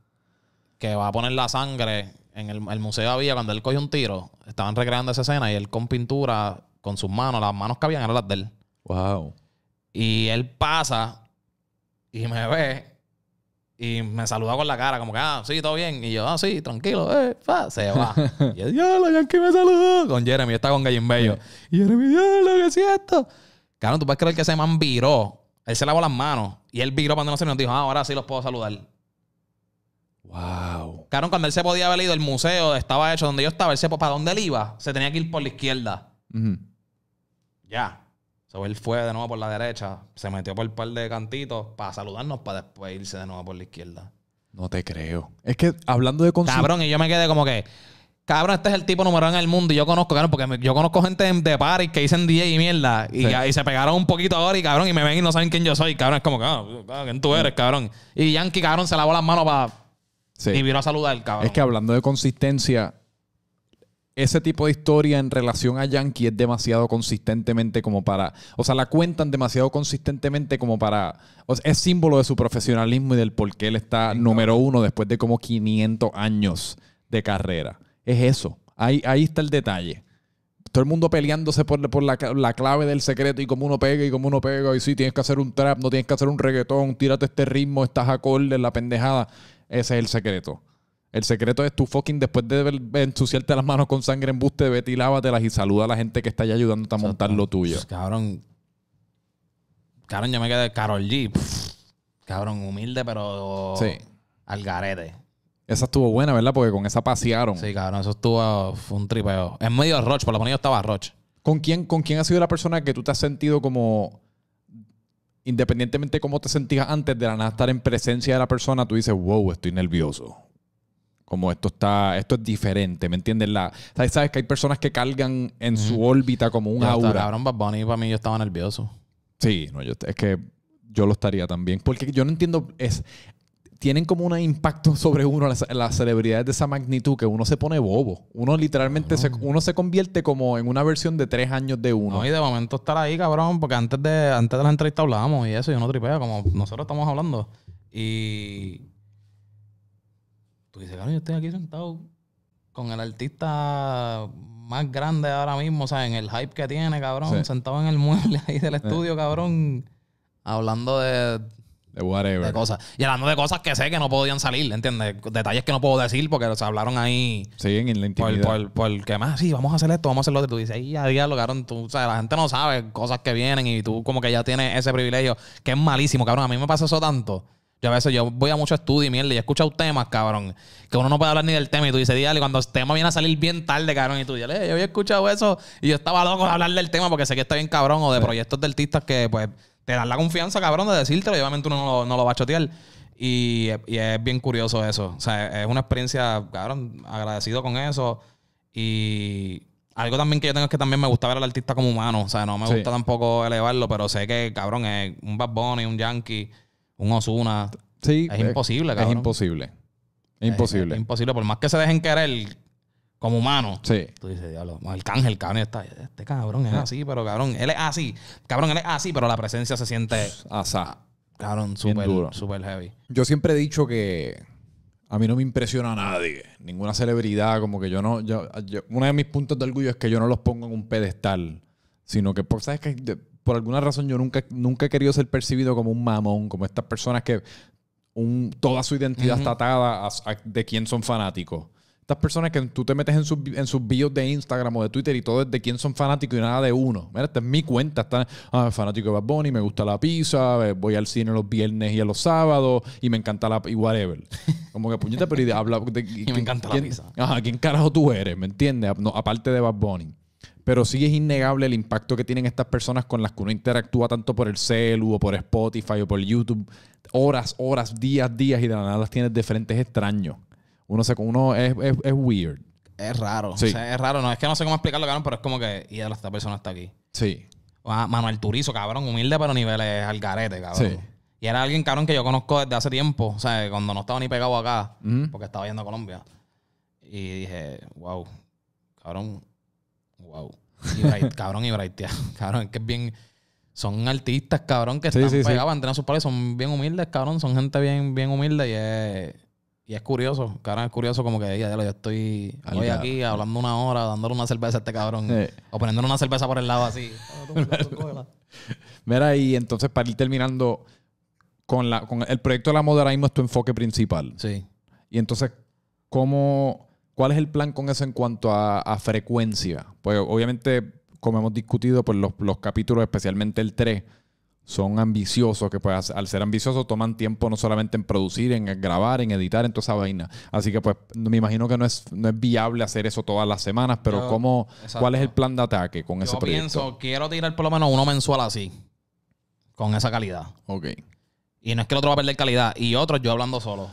que va a poner la sangre. En el, el museo había, cuando él cogió un tiro, estaban recreando esa escena y él con pintura, con sus manos, las manos que habían eran las de él. Wow. Y él pasa y me ve y me saluda con la cara, como que, ah, sí, todo bien. Y yo, ah, sí, tranquilo, eh, fa", se va. y ya, la Yankee me saludó. Con Jeremy, está con Gallin Bello. Y Jeremy, ya, lo que es esto. Claro, tú puedes creer que ese man viró. Él se lavó las manos y él viró cuando no se nos dijo, ah, ahora sí los puedo saludar. Wow. Claro, cuando él se podía haber ido, el museo estaba hecho donde yo estaba, él se, para donde él iba, se tenía que ir por la izquierda. Ya. So, él fue de nuevo por la derecha, se metió por el par de cantitos para saludarnos para después irse de nuevo por la izquierda. No te creo. Es que hablando de Cabrón, y yo me quedé como que, cabrón, este es el tipo número uno en el mundo y yo conozco, cabrón, porque yo conozco gente de, party que dicen DJ y mierda y, Sí. y se pegaron un poquito ahora y cabrón, y me ven y no saben quién yo soy, cabrón, es como que, ah, ah, ¿quién tú eres, cabrón? Y Yankee, cabrón, se lavó las manos para... Sí. Y vino a saludar, cabrón. Es que hablando de consistencia, ese tipo de historia en relación a Yankee es demasiado consistentemente como para. O sea, la cuentan demasiado consistentemente como para. o sea, es símbolo de su profesionalismo y del por qué él está número uno después de como 500 años de carrera. Es eso. Ahí, ahí está el detalle. Todo el mundo peleándose por, por la, la clave del secreto y cómo uno pega y cómo uno pega. Y sí, tienes que hacer un trap, no tienes que hacer un reggaetón, tírate este ritmo, estás acorde, la pendejada. Ese es el secreto. El secreto es tu fucking, después de ensuciarte las manos con sangre en buste, vete y lávatelas y saluda a la gente que está allá ayudándote a montar lo tuyo. Pues, cabrón. Cabrón, yo me quedé Carol G. pff, cabrón, humilde, pero. Sí. Al garete. Esa estuvo buena, ¿verdad? Porque con esa pasearon. Sí, cabrón, eso estuvo. Fue un tripeo. En medio Roche, por lo menos yo estaba Roche. ¿Con quién, ¿Con quién ha sido la persona que tú te has sentido como, independientemente de cómo te sentías antes de la nada estar en presencia de la persona, tú dices, wow, estoy nervioso? Como esto está, esto es diferente, ¿me entiendes? La, ¿sabes, sabes que hay personas que cargan en su órbita como un aura. Cabrón, Bad Bunny, para mí yo estaba nervioso. Sí, no, yo, es que yo lo estaría también. Porque yo no entiendo, es, tienen como un impacto sobre uno las, las celebridades de esa magnitud que uno se pone bobo. Uno literalmente se, uno se convierte como en una versión de tres años de uno. No, y de momento estar ahí, cabrón, porque antes de, antes de la entrevista hablábamos y eso, y uno tripea, como nosotros estamos hablando. Y. Tú dices, cabrón, yo estoy aquí sentado con el artista más grande ahora mismo, o sea, en el hype que tiene, cabrón, Sí. sentado en el mueble ahí del estudio, cabrón, hablando de, De whatever. de cosas. Y hablando de cosas que sé que no podían salir, ¿entiendes? Detalles que no puedo decir porque se hablaron ahí Siguen en la por, intimidad. por, por que más, sí, vamos a hacer esto, vamos a hacer lo otro. Tú dices, ahí ya diablo, cabrón, tú, o sea, la gente no sabe cosas que vienen y tú como que ya tienes ese privilegio que es malísimo, cabrón. A mí me pasa eso tanto. Yo a veces yo voy a mucho estudio y mierda y he escuchado temas, cabrón, que uno no puede hablar ni del tema y tú dices, dígale, cuando el tema viene a salir bien tarde, cabrón, y tú dices, yo había escuchado eso y yo estaba loco de hablar del tema porque sé que está bien cabrón o de proyectos de artistas que pues te dan la confianza, cabrón, de decírtelo y obviamente uno no lo, no lo va a chotear. Y, y es bien curioso eso. O sea, es una experiencia, cabrón, agradecido con eso. Y algo también que yo tengo es que también me gusta ver al artista como humano. O sea, no me Sí. gusta tampoco elevarlo, pero sé que, cabrón, es un Bad Bunny, un Yankee, un Osuna. Sí, Es imposible, Es cabrón. imposible. Es imposible. Es, imposible. Por más que se dejen querer como humano. sí. Tú dices, diablo, el cángel, cabrón, está, este cabrón es así, pero cabrón, él es así. Cabrón, él es así, pero la presencia se siente, Asa. cabrón, súper, súper heavy. Yo siempre he dicho que a mí no me impresiona a nadie, ninguna celebridad, como que yo no, yo, yo- uno de mis puntos de orgullo es que yo no los pongo en un pedestal, sino que, por, ¿sabes qué? Por alguna razón yo nunca, nunca he querido ser percibido como un mamón, como estas personas que un, toda su identidad está atada a, a de quién son fanáticos. Estas personas que tú te metes en sus, en sus bios de Instagram o de Twitter y todo es de quién son fanáticos y nada de uno. Mira, esta es mi cuenta. Está, ah, fanático de Bad Bunny, me gusta la pizza, eh, voy al cine los viernes y a los sábados y me encanta la y whatever. Como que puñeta, pero y habla de, Y me encanta la pizza. Ajá, ¿quién carajo tú eres? ¿Me entiendes? No, aparte de Bad Bunny. Pero sí es innegable el impacto que tienen estas personas con las que uno interactúa tanto por el celu o por Spotify o por YouTube. Horas, horas, días, días y de la nada las tienes de frentes extraños. Uno, se, uno es, es, es weird. Es raro. Sí. O sea, es raro. No es que no sé cómo explicarlo, cabrón, pero es como que, y esta persona está aquí. Sí. Ah, Manuel Turizo, cabrón, humilde, pero niveles al garete, cabrón. Sí. Y era alguien, cabrón, que yo conozco desde hace tiempo. O sea, cuando no estaba ni pegado acá, porque estaba yendo a Colombia. Y dije, wow, cabrón, wow. Y Bright- cabrón, y Bright, cabrón, es que es bien. Son artistas, cabrón, que Sí, están sí, sí. pegados, entrenan sus pares, son bien humildes, cabrón, son gente bien, bien humilde y es, y es curioso, cabrón, es curioso como que ya, yo estoy hoy aquí hablando una hora, dándole una cerveza a este cabrón, Sí. o poniéndole una cerveza por el lado así. Mira, y entonces para ir terminando con, la, con el proyecto de la moda ahora mismo es tu enfoque principal. Sí. Y entonces, ¿cómo, ¿cuál es el plan con eso en cuanto a, a frecuencia? Pues obviamente, como hemos discutido, pues los, los capítulos, especialmente el 3, son ambiciosos, que pues al ser ambiciosos toman tiempo no solamente en producir, en grabar, en editar, en toda esa vaina. Así que pues me imagino que no es, no es viable hacer eso todas las semanas, pero Yo- ¿cómo, exacto. ¿cuál es el plan de ataque con ese Yo proyecto? pienso, quiero tirar por lo menos uno mensual así, con esa calidad. Ok. Y no es que el otro va a perder calidad. Y otro yo hablando solo.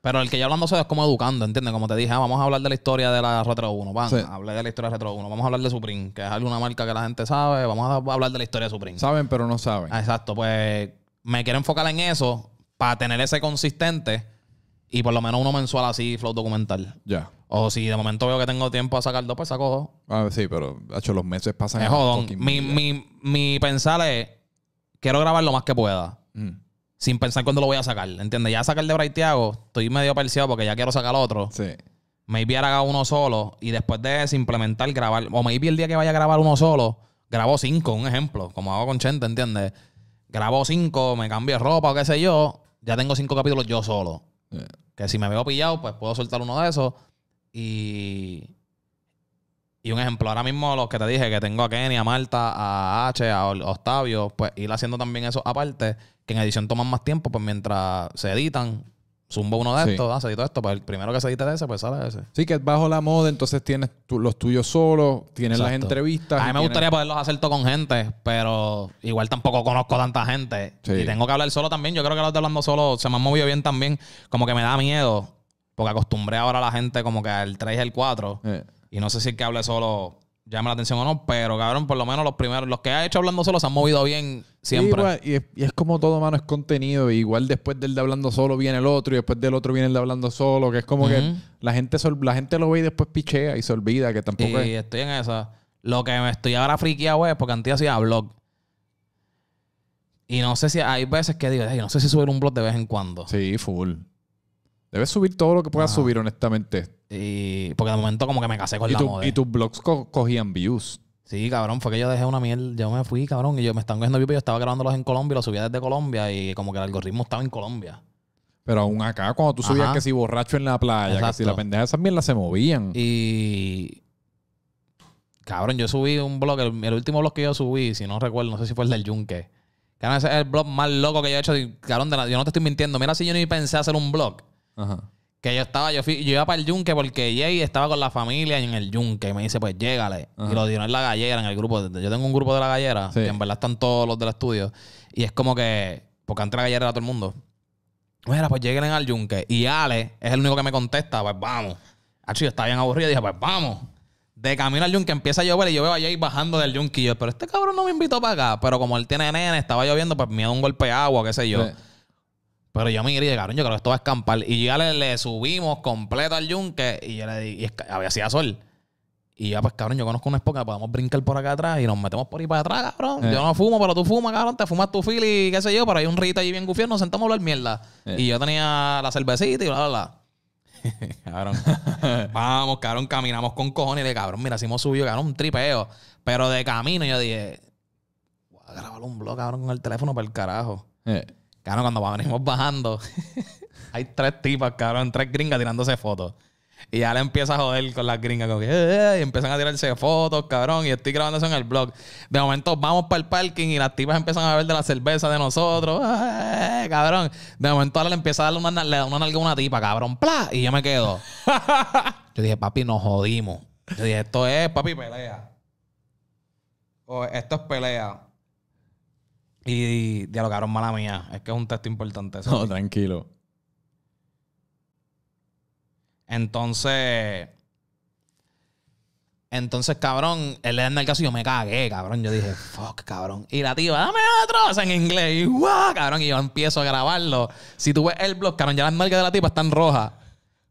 Pero el que yo hablando solo es como educando, ¿entiendes? Como te dije, ah, vamos a hablar de la historia de la Retro 1. Van, Sí. hablé de la historia de Retro 1. Vamos a hablar de Supreme, que es alguna marca que la gente sabe. Vamos a hablar de la historia de Supreme. Saben, pero no saben. Ah, Exacto, pues me quiero enfocar en eso para tener ese consistente y por lo menos uno mensual así, flow documental. Ya. O si de momento veo que tengo tiempo a sacar dos, pues saco dos. Ah, sí, pero hecho, los meses pasan. Es jodón. Mi, mi, mi pensar es, quiero grabar lo más que pueda. Mm. Sin pensar cuándo lo voy a sacar. ¿Entiendes? Ya sacar de Braithiago, estoy medio perseado porque ya quiero sacar otro. Sí. Maybe haga uno solo y después de eso implementar, grabar. O maybe el día que vaya a grabar uno solo, grabo cinco, un ejemplo, como hago con Chente, ¿entiendes? Grabo cinco, me cambio de ropa o qué sé yo, ya tengo cinco capítulos yo solo. Yeah. Que si me veo pillado, pues puedo soltar uno de esos. Y. Y un ejemplo, ahora mismo los que te dije, que tengo a Kenny, a Marta, a H, a Octavio, pues ir haciendo también eso aparte, que en edición toman más tiempo, pues mientras se editan, zumbo uno de Sí. estos, ah, se editó esto, pues el primero que se edite de ese, pues sale ese. Sí, que es bajo la moda, entonces tienes los tuyos solos, tienes las entrevistas. A mí me tienes- gustaría poderlos hacer todo con gente, pero igual tampoco conozco tanta gente. Sí. Y tengo que hablar solo también. Yo creo que los de hablando solo se me han movido bien también. Como que me da miedo, porque acostumbré ahora a la gente como que al 3 y al 4. Eh, Y no sé si el que hable solo llama la atención o no, pero cabrón, por lo menos los primeros, los que ha hecho hablando solo se han movido bien siempre. sí, y, es, y es como todo, mano, es contenido. y igual después del de hablando solo viene el otro, y después del otro viene el de hablando solo, que es como que la gente, la gente lo ve y después pichea y se olvida que tampoco y es. estoy en esa. Lo que me estoy ahora friqueado es porque antes hacía blog. Y no sé si hay veces que digo, "Ay, no sé si subir un blog de vez en cuando. Sí, full. Debes subir todo lo que puedas subir, honestamente. Y porque de momento como que me casé con Y, la tu- moda. y tus blogs co- cogían views. Sí, cabrón, fue que yo dejé una mierda. Yo me fui, cabrón, y yo me están cogiendo VIP. Yo estaba grabándolos en Colombia, los subía desde Colombia y como que el algoritmo estaba en Colombia. Pero aún acá, cuando tú subías Ajá. que si borracho en la playa, que si Exacto. la pendeja esas mierdas se movían. Y. Cabrón, yo subí un blog, el, el último blog que yo subí, si no recuerdo, no sé si fue el del Yunque. Cabrón, ese es el blog más loco que yo he hecho. Cabrón, de la- yo no te estoy mintiendo. Mira si yo ni pensé hacer un blog. Ajá. Que yo estaba, yo, fui, yo iba para el Yunque porque Jay estaba con la familia en el Yunque. Y me dice, pues llégale. Ajá. Y lo dio en la gallera, en el grupo. de- Yo tengo un grupo de la gallera, Sí. que en verdad están todos los del estudio. Y es como que, porque antes la gallera era todo el mundo. Mira, pues lleguen al Yunque. Y Ale es el único que me contesta, pues vamos. Hacho, yo estaba bien aburrido y dije, pues vamos. De camino al Yunque empieza a llover y yo veo a Jay bajando del Yunque. Y yo, pero este cabrón no me invitó para acá. Pero como él tiene nene, estaba lloviendo, pues miedo a un golpe de agua, qué sé yo. Sí. Pero yo me iré y cabrón, yo creo que esto va a escampar. Y ya le, le subimos completo al yunque y yo le di, y es había hacía sol. Y ya, pues cabrón, yo conozco una espoca, podemos brincar por acá atrás y nos metemos por ahí para atrás, cabrón. Eh. Yo no fumo, pero tú fumas, cabrón, te fumas tu fili y qué sé yo, pero hay un rito ahí bien gufiado, nos sentamos a hablar mierda. Eh. Y yo tenía la cervecita y bla, bla, bla. cabrón. Vamos, cabrón, caminamos con cojones y de cabrón, mira, si hemos subido, cabrón, un tripeo. Pero de camino yo dije, voy a grabar un blog, cabrón, con el teléfono para el carajo. Eh, Cabrón, cuando venimos bajando, hay tres tipas, cabrón, tres gringas tirándose fotos. Y ya le empieza a joder con las gringas, como que, "Eh, eh", y empiezan a tirarse fotos, cabrón, y estoy grabando eso en el blog. De momento vamos para el parking y las tipas empiezan a beber de la cerveza de nosotros, "Eh, eh", cabrón. De momento ahora le empieza a darle una, le da una nalga a una tipa, cabrón, ¡pla! Y yo me quedo. yo dije, papi, nos jodimos. Yo dije, esto es, papi, pelea. O esto es pelea. Y diálogo, cabrón, mala mía. Es que es un texto importante. eso. no, tranquilo. Entonces. Entonces, cabrón, él le da en el caso y yo me cagué, cabrón. Yo dije, fuck, cabrón. Y la tía, dame otro, en inglés. Y guau, cabrón. Y yo empiezo a grabarlo. Si tú ves el blog, cabrón, ya las nalgas de la tipa están rojas.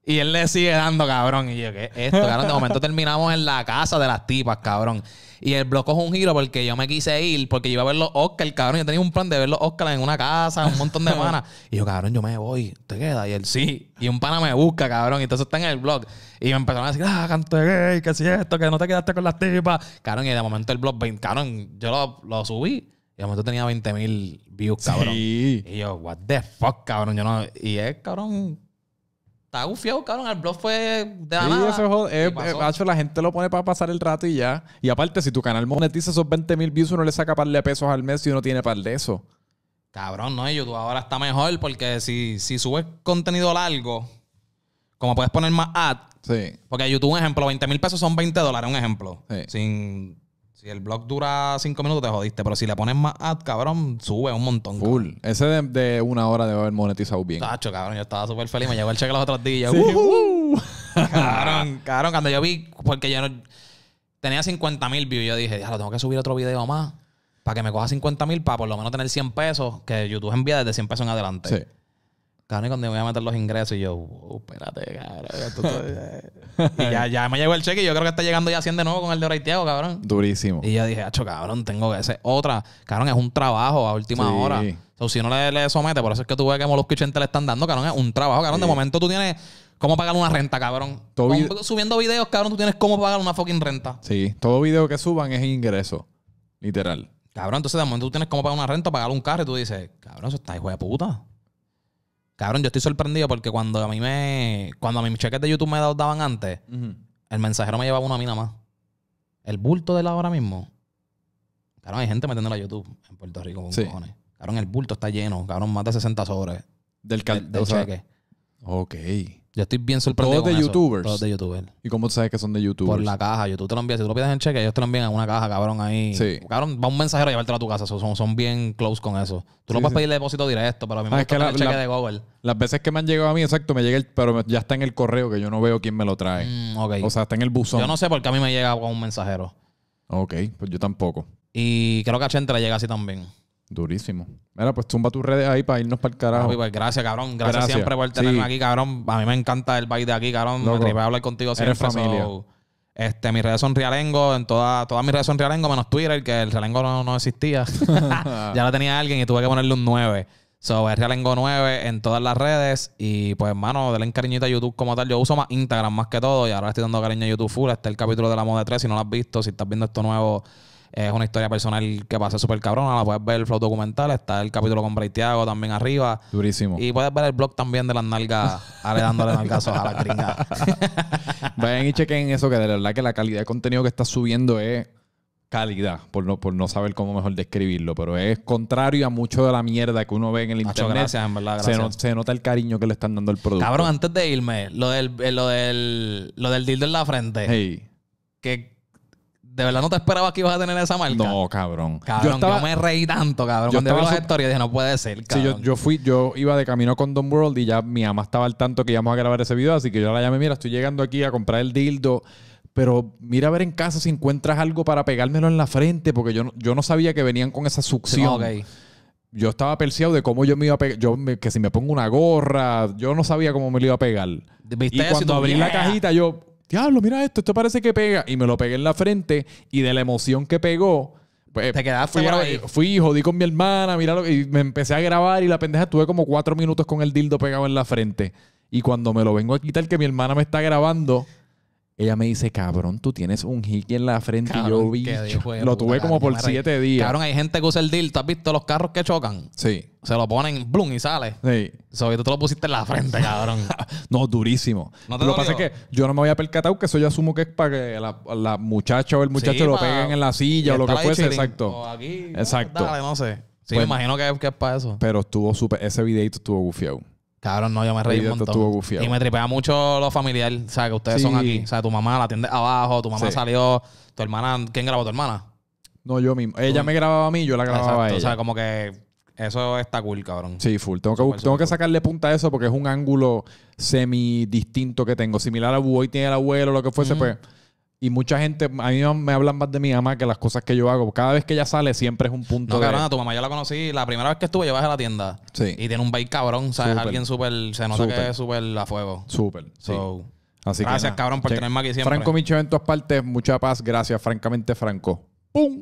Y él le sigue dando, cabrón. Y yo, ¿qué es esto, cabrón? De momento terminamos en la casa de las tipas, cabrón. Y el blog coge un giro porque yo me quise ir, porque yo iba a ver los Oscars, cabrón. Yo tenía un plan de ver los Oscars en una casa, un montón de semanas. Y yo, cabrón, yo me voy. ¿Te queda? Y él, sí. Y un pana me busca, cabrón. Y entonces está en el blog. Y me empezaron a decir, ah, canto gay, que si esto, que no te quedaste con las tipas. Cabrón, y de momento el blog, 20, cabrón, yo lo, lo subí. Y de momento tenía 20 mil views, cabrón. Sí. Y yo, what the fuck, cabrón. Yo no. Y es, cabrón. Está gufiado, cabrón. El blog fue de la Sí, nada. eso es eh, eh, macho, la gente lo pone para pasar el rato y ya. Y aparte, si tu canal monetiza esos 20 mil views, uno le saca par de pesos al mes y uno tiene par de eso. Cabrón, no, YouTube ahora está mejor porque si, si subes contenido largo, como puedes poner más ad, Sí. porque YouTube, un ejemplo, 20 mil pesos son 20 dólares, un ejemplo. Sí. Sin, si el blog dura 5 minutos, te jodiste. Pero si le pones más ad, cabrón, sube un montón. Full. Ese de, de una hora debe haber monetizado bien. Tacho, cabrón, yo estaba súper feliz. Me llegó el cheque los otros días. Sí. Uh. Cabrón, cabrón, cuando yo vi, porque yo no, tenía 50 mil views, yo dije, ya lo tengo que subir otro video más para que me coja 50 mil para por lo menos tener 100 pesos, que YouTube envía desde 100 pesos en adelante. Sí. Cabrón, y cuando me voy a meter los ingresos, y yo, "Wow, espérate, cabrón. y ya, ya me llegó el cheque y yo creo que está llegando ya 100 de nuevo con el de Oraitiago, cabrón. Durísimo. Y yo dije, acho, cabrón, tengo que hacer otra. Cabrón, es un trabajo a última Sí. hora. O si no le, le somete, por eso es que tú ves que Molusco y Chente le están dando, cabrón, es un trabajo, cabrón. De momento tú tienes cómo pagar una renta, cabrón. Todo Con- vid- subiendo videos, cabrón, tú tienes cómo pagar una fucking renta. Sí. Todo video que suban es ingreso. Literal. Cabrón, entonces de momento tú tienes cómo pagar una renta, pagar un carro y tú dices, cabrón, eso está hijo de puta. Cabrón, yo estoy sorprendido porque cuando a mí me. Cuando a mis cheques de YouTube me da- daban antes, el mensajero me llevaba una mina más. El bulto de la ahora mismo. Cabrón, hay gente metiéndola a YouTube en Puerto Rico con Sí. cojones. Cabrón, el bulto está lleno. Cabrón, más de 60 sobres Del, cal- del, del o sea, cheque. Ok. Yo estoy bien sorprendido. Todos de con eso. YouTubers. Todos de youtubers. ¿Y cómo tú sabes que son de YouTube? Por la caja. YouTube te lo envía. Si tú lo pides en cheque, ellos te lo envían en una caja, cabrón, ahí. Sí. Cabrón, va un mensajero a llevártelo a tu casa. Son, son bien close con eso. Tú no Sí, puedes sí. pedir depósito directo, pero a mí me Ah, es gusta que la- tener el cheque la- de Google. Las veces que me han llegado a mí, exacto, me llega el, pero ya está en el correo que yo no veo quién me lo trae. Mm, ok. O sea, está en el buzón. Yo no sé por qué a mí me llega con un mensajero. Ok, pues yo tampoco. Y creo que a Chente le llega así también. Durísimo. Mira, pues zumba tus redes ahí para irnos para el carajo. Papi, pues gracias, cabrón. Gracias, Gracias. siempre por tenerme Sí. aquí, cabrón. A mí me encanta el baile de aquí, cabrón. Loco. Me tripea hablar contigo siempre. Eres familia. so, este, mis redes son Realengo. En toda- todas mis redes son Realengo, menos Twitter, que el Realengo no, no existía. ya lo tenía alguien y tuve que ponerle un 9. So, es Realengo 9 en todas las redes. Y pues, hermano, denle cariñito a YouTube como tal. Yo uso más Instagram más que todo. Y ahora estoy dando cariño a YouTube full. Está el capítulo de la moda 3. Si no lo has visto, si estás viendo esto nuevo, es una historia personal que pasé súper cabrona. La puedes ver el flow documental. Está el capítulo con Bray Thiago también arriba. Durísimo. Y puedes ver el blog también de las nalgas, Ale dándole nalgazos a la gringa. Vayan y chequen eso, que de verdad que la calidad de contenido que estás subiendo es calidad, por no, por no saber cómo mejor describirlo, pero es contrario a mucho de la mierda que uno ve en el Macho, internet. gracias, en verdad, Se, gracias. no- se nota el cariño que le están dando al producto. Cabrón, antes de irme, lo del, eh, lo del, lo del dildo en la frente, Hey. que de verdad no te esperabas que ibas a tener esa marca. No, cabrón. Cabrón, yo, estaba- me reí tanto, cabrón. yo Cuando vi estaba las sup- historias dije, no puede ser, Sí, cabrón. yo, yo fui, yo iba de camino con Don World y ya mi mamá estaba al tanto que íbamos a grabar ese video, así que yo la llamé, mira, estoy llegando aquí a comprar el dildo, pero mira a ver en casa si encuentras algo para pegármelo en la frente, porque yo no, yo no sabía que venían con esa Sí, succión. Yo estaba perseado de cómo yo me iba a pegar, yo me- que si me pongo una gorra, yo no sabía cómo me lo iba a pegar. ¿Viste Y cuando abrí la cajita, yo, diablo, mira esto, esto parece que pega. Y me lo pegué en la frente y de la emoción que pegó, pues Te quedaste fui, por a- ahí. fui jodí con mi hermana, mira, y me empecé a grabar y la pendeja estuve como cuatro minutos con el dildo pegado en la frente. Y cuando me lo vengo a quitar, que mi hermana me está grabando, ella me dice, cabrón, tú tienes un hickey en la frente. y yo, vi, lo puta, tuve como por siete días. Cabrón, hay gente que usa el dildo. ¿Has visto los carros que chocan? Sí, Se lo ponen, blum, y sale. sí. So, y tú te lo pusiste en la frente, cabrón. No, durísimo. ¿No te lo que pasa es que yo no me había percatado que eso yo asumo que es para que la, la muchacha o el muchacho Sí, lo peguen en la silla o lo que fuese. chilling. Exacto. O aquí, Exacto. Dale, no sé. Sí, Pues- me imagino que, que es para eso. Pero estuvo súper. Ese videito estuvo gufiado. Cabrón, no, yo me reí un Oye, esto montón. estuvo gufiado. Y me tripea mucho lo familiar. O sea, que ustedes Sí. son aquí. O sea, tu mamá la atiende abajo, tu mamá Sí. salió, tu hermana. ¿Quién grabó tu hermana? No, yo mismo. Ella me grababa a mí, yo la grababa a Exacto. ella. O sea, como que eso está cool, cabrón. Sí, full. Tengo que, tengo que sacarle punta a eso porque es un ángulo semi distinto que tengo. Similar a Boy tiene el abuelo, lo que fuese, pues. Y mucha gente, a mí me hablan más de mi mamá que las cosas que yo hago. Cada vez que ella sale, siempre es un punto No, de. cabrón, a tu mamá yo la conocí. La primera vez que estuve, yo bajé a la tienda. Sí. Y tiene un bike cabrón. O sea, es Súper. alguien súper. Se nota Súper. que es súper a fuego. Súper. sí. So, Así que gracias, nada. cabrón, por Che- tenerme aquí siempre. Franco Micho en todas partes. Mucha paz. Gracias, francamente, Franco. ¡Pum!